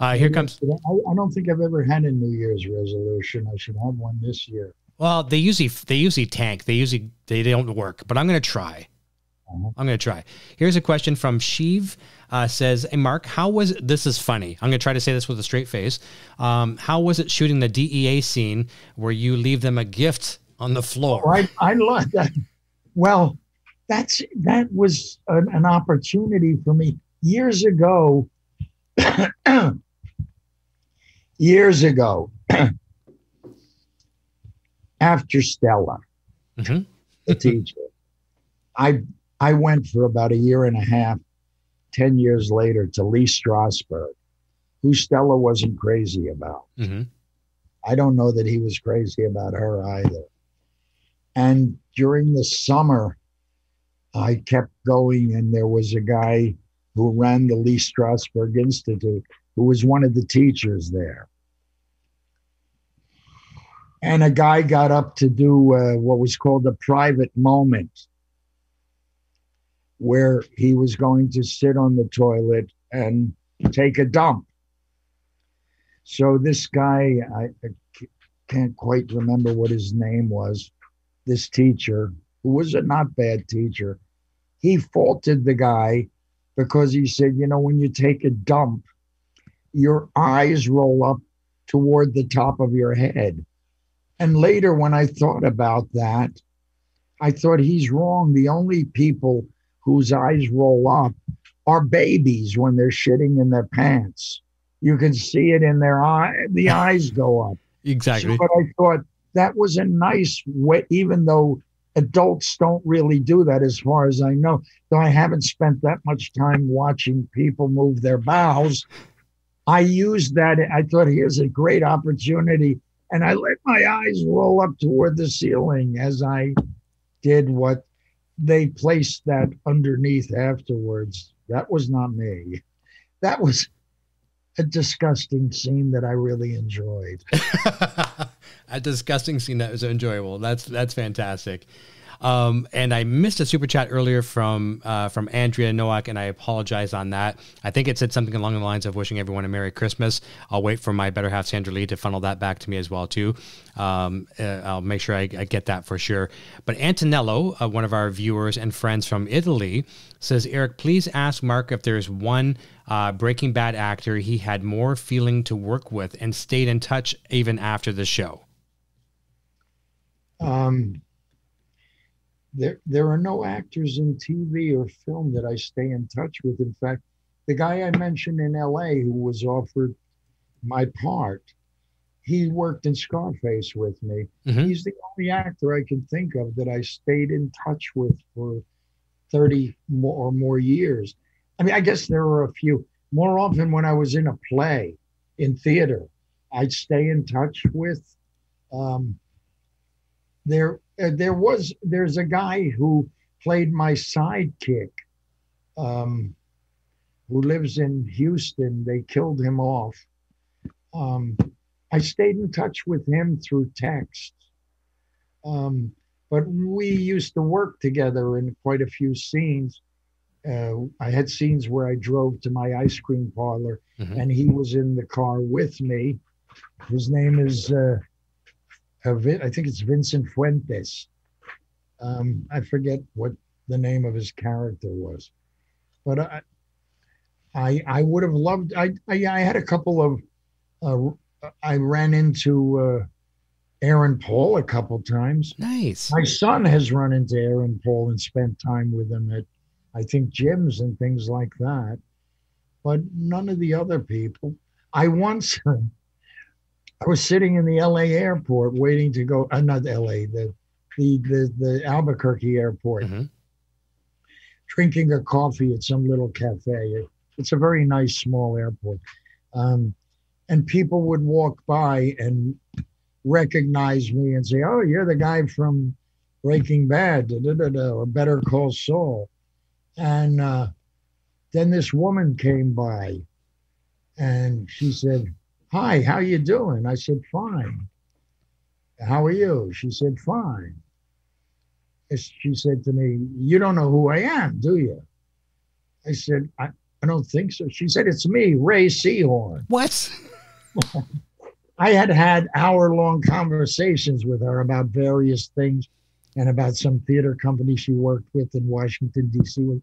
Uh, here comes. I, I don't think I've ever had a New Year's resolution. I should have one this year. Well, they usually they usually tank. They usually they don't work. But I'm going to try. Uh-huh. I'm going to try. Here's a question from Sheev. Uh, says, "Hey Mark, how was it? This is funny. I'm going to try to say this with a straight face. Um, how was it shooting the DEA scene where you leave them a gift on the floor? Oh, I, I love that. Well, that's that was an, an opportunity for me years ago. years ago, after Stella, Mhm. the teacher, I I went for about a year and a half. Ten years later, to Lee Strasberg, who Stella wasn't crazy about. hmm I don't know that he was crazy about her either. And during the summer, I kept going, and there was a guy who ran the Lee Strasberg Institute who was one of the teachers there. And a guy got up to do uh, what was called a private moment, where he was going to sit on the toilet and take a dump. So this guy, I can't quite remember what his name was, this teacher, who was a not bad teacher, he faulted the guy because he said, you know, when you take a dump, your eyes roll up toward the top of your head. And later, when I thought about that, I thought he's wrong. The only people whose eyes roll up are babies when they're shitting in their pants. You can see it in their eye, the eyes go up. Exactly. So, but I thought that was a nice way, even though adults don't really do that as far as I know. Though I haven't spent that much time watching people move their bowels. I used that. I thought here's a great opportunity. And I let my eyes roll up toward the ceiling as I did what they placed that underneath afterwards. That was not me. That was a disgusting scene that I really enjoyed. a disgusting scene that was enjoyable. That's that's fantastic. Um, and I missed a super chat earlier from uh, from Andrea Nowak, and I apologize on that. I think it said something along the lines of wishing everyone a Merry Christmas. I'll wait for my better half Sandra Lee to funnel that back to me as well too. Um, uh, I'll make sure I, I, get that for sure. But Antonello, uh, one of our viewers and friends from Italy, says, Eric, please ask Mark if there's one uh, Breaking Bad actor he had more feeling to work with and stayed in touch even after the show. Um, there there are no actors in TV or film that I stay in touch with. In fact, the guy I mentioned in LA who was offered my part, he worked in Scarface with me. Mm-hmm. He's the only actor I can think of that I stayed in touch with for 30 more or more years. I mean, I guess there were a few. More often when I was in a play in theater, I'd stay in touch with um, there uh, there was there's a guy who played my sidekick um, who lives in Houston. They killed him off. Um, I stayed in touch with him through text. Um, but we used to work together in quite a few scenes. Uh, I had scenes where I drove to my ice cream parlor mm-hmm. and he was in the car with me. His name is uh, I think it's Vincent Fuentes. Um, I forget what the name of his character was, but I, I, I would have loved. I, I, I had a couple of. Uh, I ran into uh, Aaron Paul a couple times. Nice. My son has run into Aaron Paul and spent time with him at, I think, gyms and things like that. But none of the other people. I once I was sitting in the LA airport waiting to go, uh, not LA, the, the, the, the Albuquerque airport, mm-hmm. drinking a coffee at some little cafe. It's a very nice small airport. Um, and people would walk by and recognize me and say, Oh, you're the guy from Breaking Bad, da, da, da, or Better Call Saul. And uh, then this woman came by and she said, hi, how you doing? I said, fine. How are you? She said, fine. She said to me, you don't know who I am, do you? I said, I, I don't think so. She said, it's me, Rhea Seehorn. What? I had had hour long conversations with her about various things and about some theater company she worked with in Washington, D.C.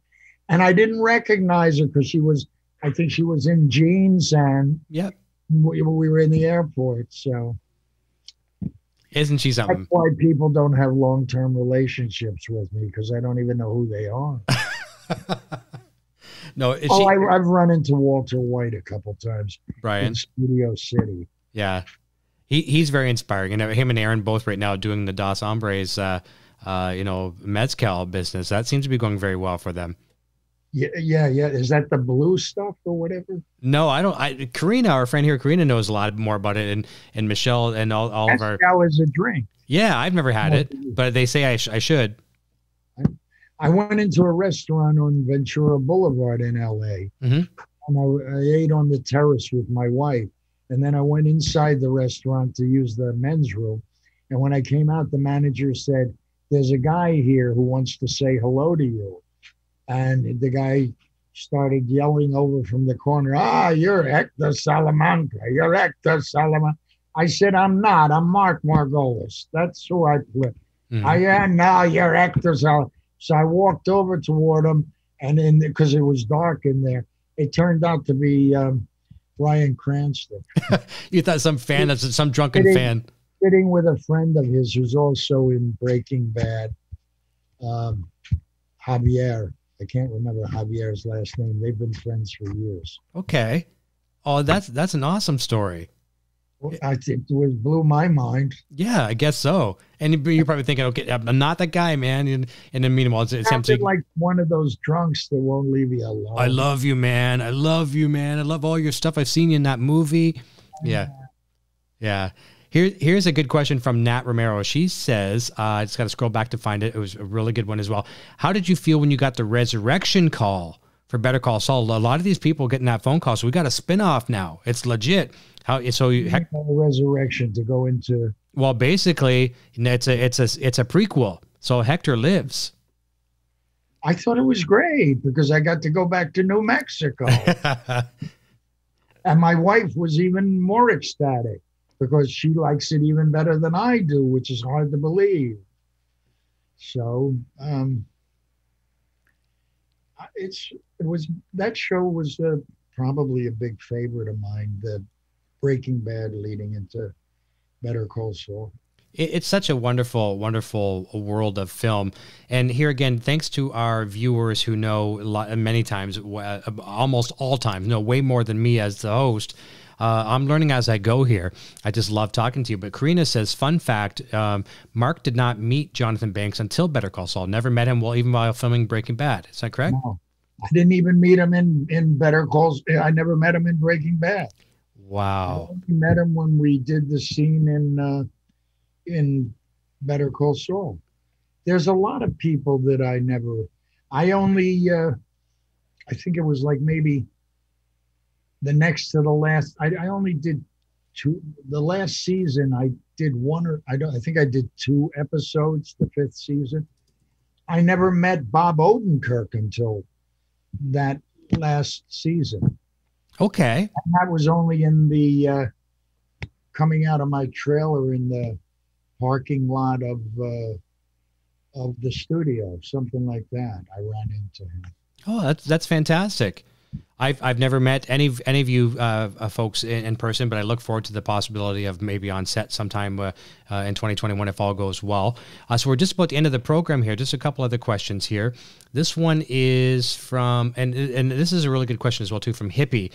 And I didn't recognize her because she was, I think she was in jeans and yep we, we were in the airport. So, isn't she something? That's why people don't have long term relationships with me because I don't even know who they are. no, oh, she... I, have run into Walter White a couple times. Bryan, in Studio City. Yeah, he he's very inspiring, and him and Aaron both right now doing the Dos Hombres, uh, uh, you know, mezcal business. That seems to be going very well for them. Yeah, yeah, yeah. Is that the blue stuff or whatever? No, I don't. I Karina, our friend here, Karina knows a lot more about it, and and Michelle and all, all of our. That was a drink. Yeah, I've never had it, but they say I, sh- I should. I, I, went into a restaurant on Ventura Boulevard in L.A. Mm-hmm. and I, I ate on the terrace with my wife, and then I went inside the restaurant to use the men's room, and when I came out, the manager said, "There's a guy here who wants to say hello to you." And the guy started yelling over from the corner, Ah, you're Hector Salamanca. You're Hector Salamanca. I said, I'm not. I'm Mark Margolis. That's who I play. Mm-hmm. I am now. You're Hector Salamanca. So I walked over toward him, and in because it was dark in there, it turned out to be um, Bryan Cranston. you thought some fan, that's some drunken sitting, fan. Sitting with a friend of his who's also in Breaking Bad, um, Javier. I can't remember Javier's last name. They've been friends for years. Okay. Oh, that's that's an awesome story. I think it was blew my mind. Yeah, I guess so. And you're probably thinking, okay, I'm not that guy, man. And, and then meanwhile, it's, it's Sounded like one of those drunks that won't leave you alone. I love you, man. I love you, man. I love all your stuff. I've seen you in that movie. Yeah, yeah. Here, here's a good question from Nat Romero. She says, uh, I just got to scroll back to find it. It was a really good one as well. How did you feel when you got the resurrection call for Better Call Saul? A lot of these people getting that phone call, so we got a spinoff now. It's legit. How so? You heck, resurrection to go into. Well, basically, it's a it's a it's a prequel. So Hector lives. I thought it was great because I got to go back to New Mexico. and my wife was even more ecstatic because she likes it even better than I do, which is hard to believe. So um, it's it was that show was uh, probably a big favorite of mine. The Breaking Bad leading into Better Call Saul. It's such a wonderful, wonderful world of film. And here again, thanks to our viewers who know a lot many times, almost all times, know way more than me as the host. Uh, I'm learning as I go here. I just love talking to you. But Karina says, fun fact: um, Mark did not meet Jonathan Banks until Better Call Saul. Never met him while even while filming Breaking Bad. Is that correct? No, I didn't even meet him in in Better Calls. I never met him in Breaking Bad. Wow. We met him when we did the scene in uh, in Better Call Saul. There's a lot of people that I never. I only. Uh, I think it was like maybe the next to the last. I, I only did two. The last season, I did one or I don't. I think I did two episodes. The fifth season. I never met Bob Odenkirk until that last season. Okay. And that was only in the uh, coming out of my trailer in the parking lot of uh, of the studio, something like that. I ran into him. Oh, that's that's fantastic. I've I've never met any of any of you uh, uh, folks in, in, person, but I look forward to the possibility of maybe on set sometime uh, uh in 2021 if all goes well. Uh, so we're just about the end of the program here. Just a couple other questions here. This one is from and and this is a really good question as well too from Hippie,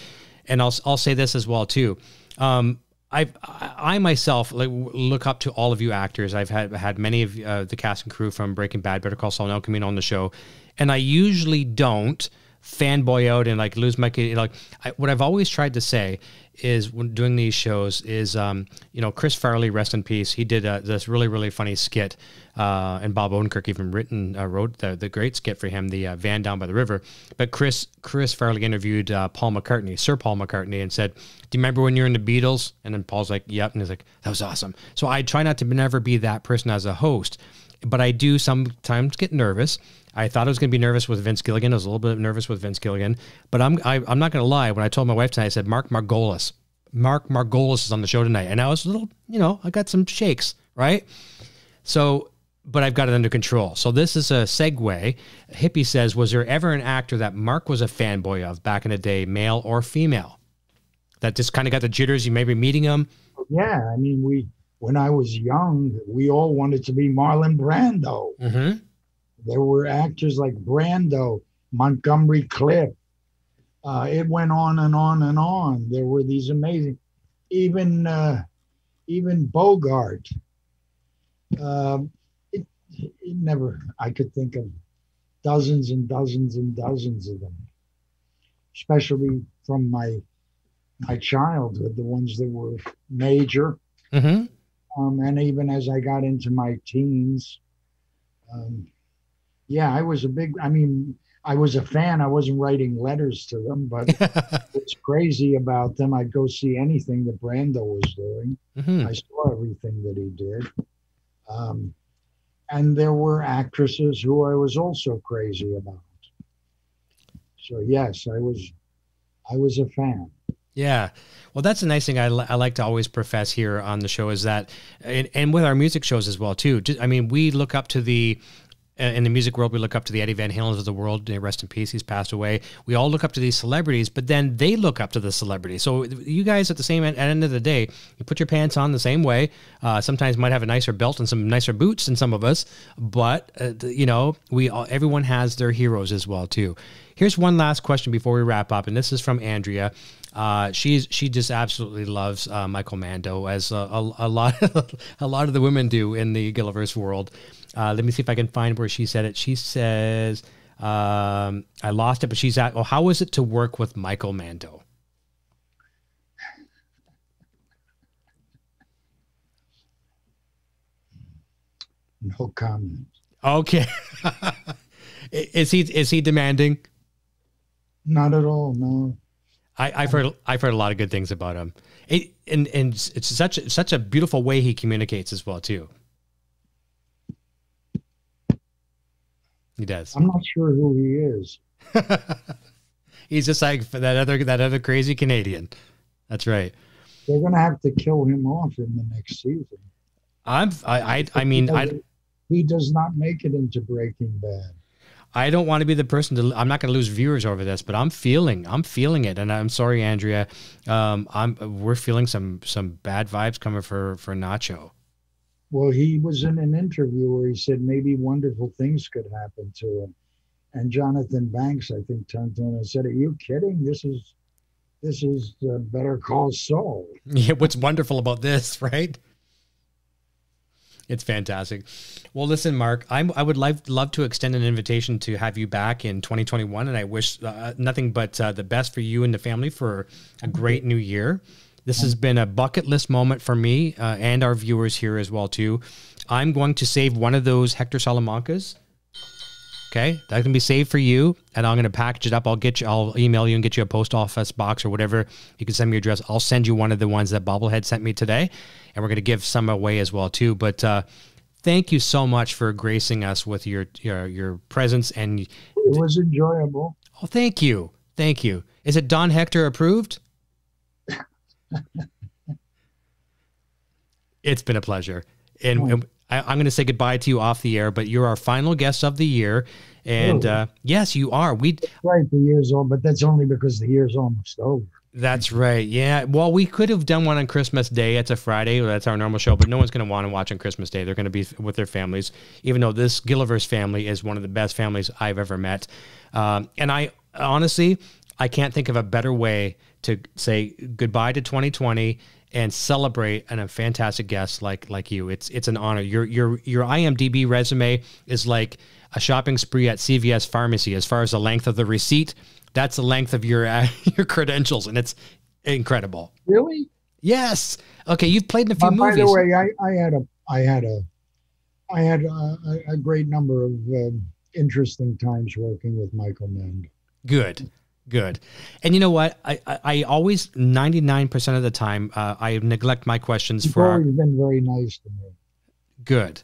and I'll I'll say this as well too. Um, I I myself like, look up to all of you actors. I've had had many of uh, the cast and crew from Breaking Bad, Better Call Saul, El Camino on the show, and I usually don't fanboy out and like lose my like I, what I've always tried to say is when doing these shows is um, you know Chris Farley rest in peace. He did uh, this really really funny skit uh, and Bob Odenkirk even written uh, wrote the, the great skit for him the uh, van down by the river. But Chris Chris Farley interviewed uh, Paul McCartney Sir Paul McCartney and said do you remember when you were in the Beatles? And then Paul's like yep. And he's like that was awesome. So I try not to never be that person as a host but I do sometimes get nervous I thought I was going to be nervous with Vince Gilligan. I was a little bit nervous with Vince Gilligan, but I'm I, am i am not going to lie. When I told my wife tonight, I said Mark Margolis. Mark Margolis is on the show tonight, and I was a little, you know, I got some shakes, right? So, but I've got it under control. So this is a segue. Hippie says, was there ever an actor that Mark was a fanboy of back in the day, male or female, that just kind of got the jitters? You maybe meeting him. Yeah, I mean, we when I was young, we all wanted to be Marlon Brando. Mm-hmm there were actors like Brando, Montgomery Clift. Uh, it went on and on and on. There were these amazing, even uh, even Bogart. Uh, it, it never. I could think of dozens and dozens and dozens of them, especially from my my childhood, the ones that were major. Mm-hmm. Um, and even as I got into my teens, um, yeah, I was a big. I mean, I was a fan. I wasn't writing letters to them, but what's crazy about them, I'd go see anything that Brando was doing. Mm-hmm. I saw everything that he did. Um, and there were actresses who I was also crazy about. So yes, I was, I was a fan. Yeah. Well, that's a nice thing I, I like to always profess here on the show is that, and, and with our music shows as well, too. I mean, we look up to the in the music world, we look up to the Eddie Van Halens of the world. Rest in peace. He's passed away. We all look up to these celebrities, but then they look up to the celebrity. So you guys, at the same end end of the day, you put your pants on the same way. Uh, sometimes might have a nicer belt and some nicer boots than some of us, but uh, you know, we all, everyone has their heroes as well too. Here's one last question before we wrap up, and this is from Andrea. Uh, she's she just absolutely loves uh, Michael Mando as a, a, a lot a lot of the women do in the Gilliverse world. Uh, let me see if I can find where she said it. She says, um, "I lost it," but she's at. Oh, how was it to work with Michael Mando? No comment. Okay. is he is he demanding? Not at all. No. I, I've heard I've heard a lot of good things about him. It, and and it's such such a beautiful way he communicates as well too. He does. I'm not sure who he is. He's just like that other that other crazy Canadian. That's right. They're gonna have to kill him off in the next season. I'm I I, I mean I he does not make it into Breaking Bad. I don't want to be the person to. I'm not going to lose viewers over this, but I'm feeling, I'm feeling it, and I'm sorry, Andrea. Um, I'm we're feeling some some bad vibes coming for for Nacho. Well, he was in an interview where he said maybe wonderful things could happen to him, and Jonathan Banks, I think, turned to him and said, "Are you kidding? This is this is uh, Better Call Saul." Yeah, what's wonderful about this, right? It's fantastic. Well, listen, Mark, I'm, i would love, love to extend an invitation to have you back in 2021. And I wish uh, nothing but uh, the best for you and the family for a great new year. This has been a bucket list moment for me uh, and our viewers here as well too. I'm going to save one of those Hector Salamancas. Okay, that can be saved for you, and I'm going to package it up. I'll get you. I'll email you and get you a post office box or whatever. You can send me your address. I'll send you one of the ones that Bobblehead sent me today, and we're going to give some away as well too. But uh, thank you so much for gracing us with your your your presence and. It was enjoyable. Oh, thank you, thank you. Is it Don Hector approved? It's been a pleasure, and, and I, am going to say goodbye to you off the air. But you're our final guest of the year, and uh, yes, you are. We right the year's on, but that's only because the year's almost over. That's right. Yeah. Well, we could have done one on Christmas Day. It's a Friday. That's our normal show, but no one's going to want to watch on Christmas Day. They're going to be with their families, even though this Gilliverse family is one of the best families I've ever met. Um, and I honestly, I can't think of a better way to say goodbye to 2020 and celebrate and a fantastic guest like like you. It's it's an honor. Your your your IMDb resume is like a shopping spree at CVS pharmacy as far as the length of the receipt. That's the length of your uh, your credentials, and it's incredible. Really? Yes. Okay, you've played in a few uh, movies. By the way, I, I had a I had a I had a, a great number of um, interesting times working with Michael Mando. Good. Good. And you know what? I, I, I always, 99% of the time, uh, I neglect my questions You've for. always our, been very nice to me. Good.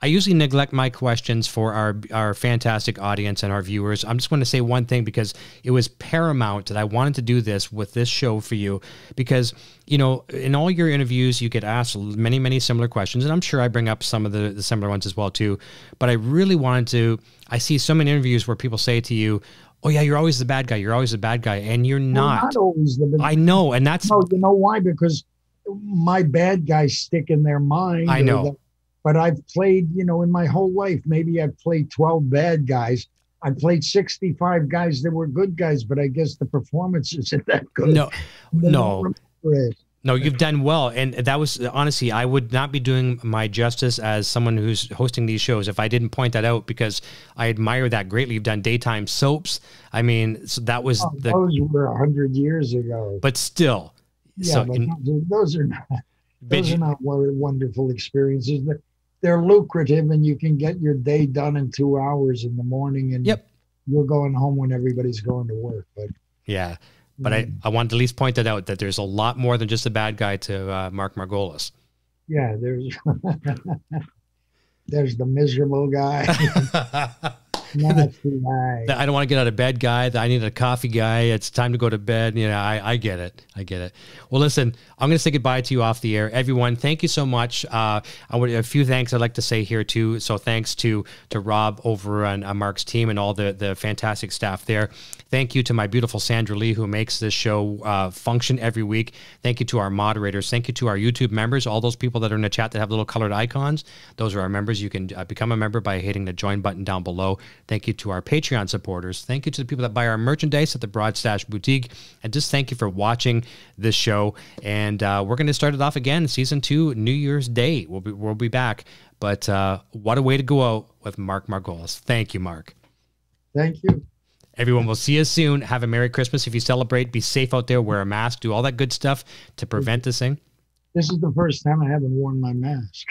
I usually neglect my questions for our our fantastic audience and our viewers. I'm just going to say one thing because it was paramount that I wanted to do this with this show for you because you know in all your interviews you get asked many many similar questions and I'm sure I bring up some of the, the similar ones as well too. But I really wanted to. I see so many interviews where people say to you, oh yeah, you're always the bad guy. You're always the bad guy, and you're not. not always the bad. I know, and that's. No, you know why? Because my bad guys stick in their mind. I know. but I've played, you know, in my whole life, maybe I've played 12 bad guys. I played 65 guys that were good guys, but I guess the performance isn't that good. No, no. No, you've done well. And that was honestly, I would not be doing my justice as someone who's hosting these shows if I didn't point that out because I admire that greatly. You've done daytime soaps. I mean, so that was oh, the. Those were a hundred years ago. But still. Yeah, so but in, those are not. Those are not wonderful experiences. They're, they're lucrative, and you can get your day done in two hours in the morning, and yep. you're going home when everybody's going to work. But yeah, but I, I wanted to at least point that out that there's a lot more than just a bad guy to uh, Mark Margolis. Yeah, there's there's the miserable guy. I don't want to get out of bed, guy. I need a coffee, guy. It's time to go to bed. You know, I, I get it. I get it. Well, listen, I'm going to say goodbye to you off the air, everyone. Thank you so much. Uh, I would a few thanks I'd like to say here too. So thanks to to Rob over on uh, Mark's team and all the the fantastic staff there. Thank you to my beautiful Sandra Lee who makes this show uh, function every week. Thank you to our moderators. Thank you to our YouTube members. All those people that are in the chat that have little colored icons. Those are our members. You can uh, become a member by hitting the join button down below. Thank you to our Patreon supporters. Thank you to the people that buy our merchandise at the Broad Stash Boutique. And just thank you for watching this show. And uh, we're going to start it off again, season two, New Year's Day. We'll be, we'll be back. But uh, what a way to go out with Mark Margolis. Thank you, Mark. Thank you. Everyone, we'll see you soon. Have a Merry Christmas. If you celebrate, be safe out there, wear a mask, do all that good stuff to prevent this thing. This is the first time I haven't worn my mask.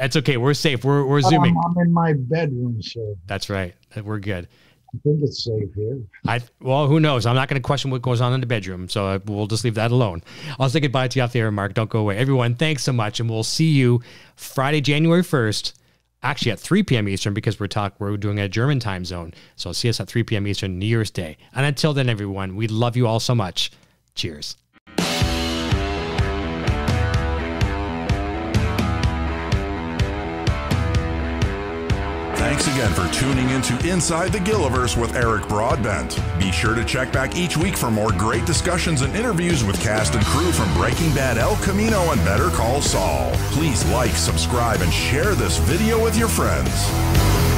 That's okay. We're safe. We're, we're zooming. I'm, I'm in my bedroom, sir. That's right. We're good. I think it's safe here. I well, who knows? I'm not going to question what goes on in the bedroom, so uh, we'll just leave that alone. I'll say goodbye to you off the air, Mark. Don't go away, everyone. Thanks so much, and we'll see you Friday, January first. Actually, at 3 p.m. Eastern because we're talk we're doing a German time zone. So see us at 3 p.m. Eastern, New Year's Day. And until then, everyone, we love you all so much. Cheers. Thanks again for tuning into Inside the Gilliverse with Eric Broadbent. Be sure to check back each week for more great discussions and interviews with cast and crew from Breaking Bad, El Camino, and Better Call Saul. Please like, subscribe, and share this video with your friends.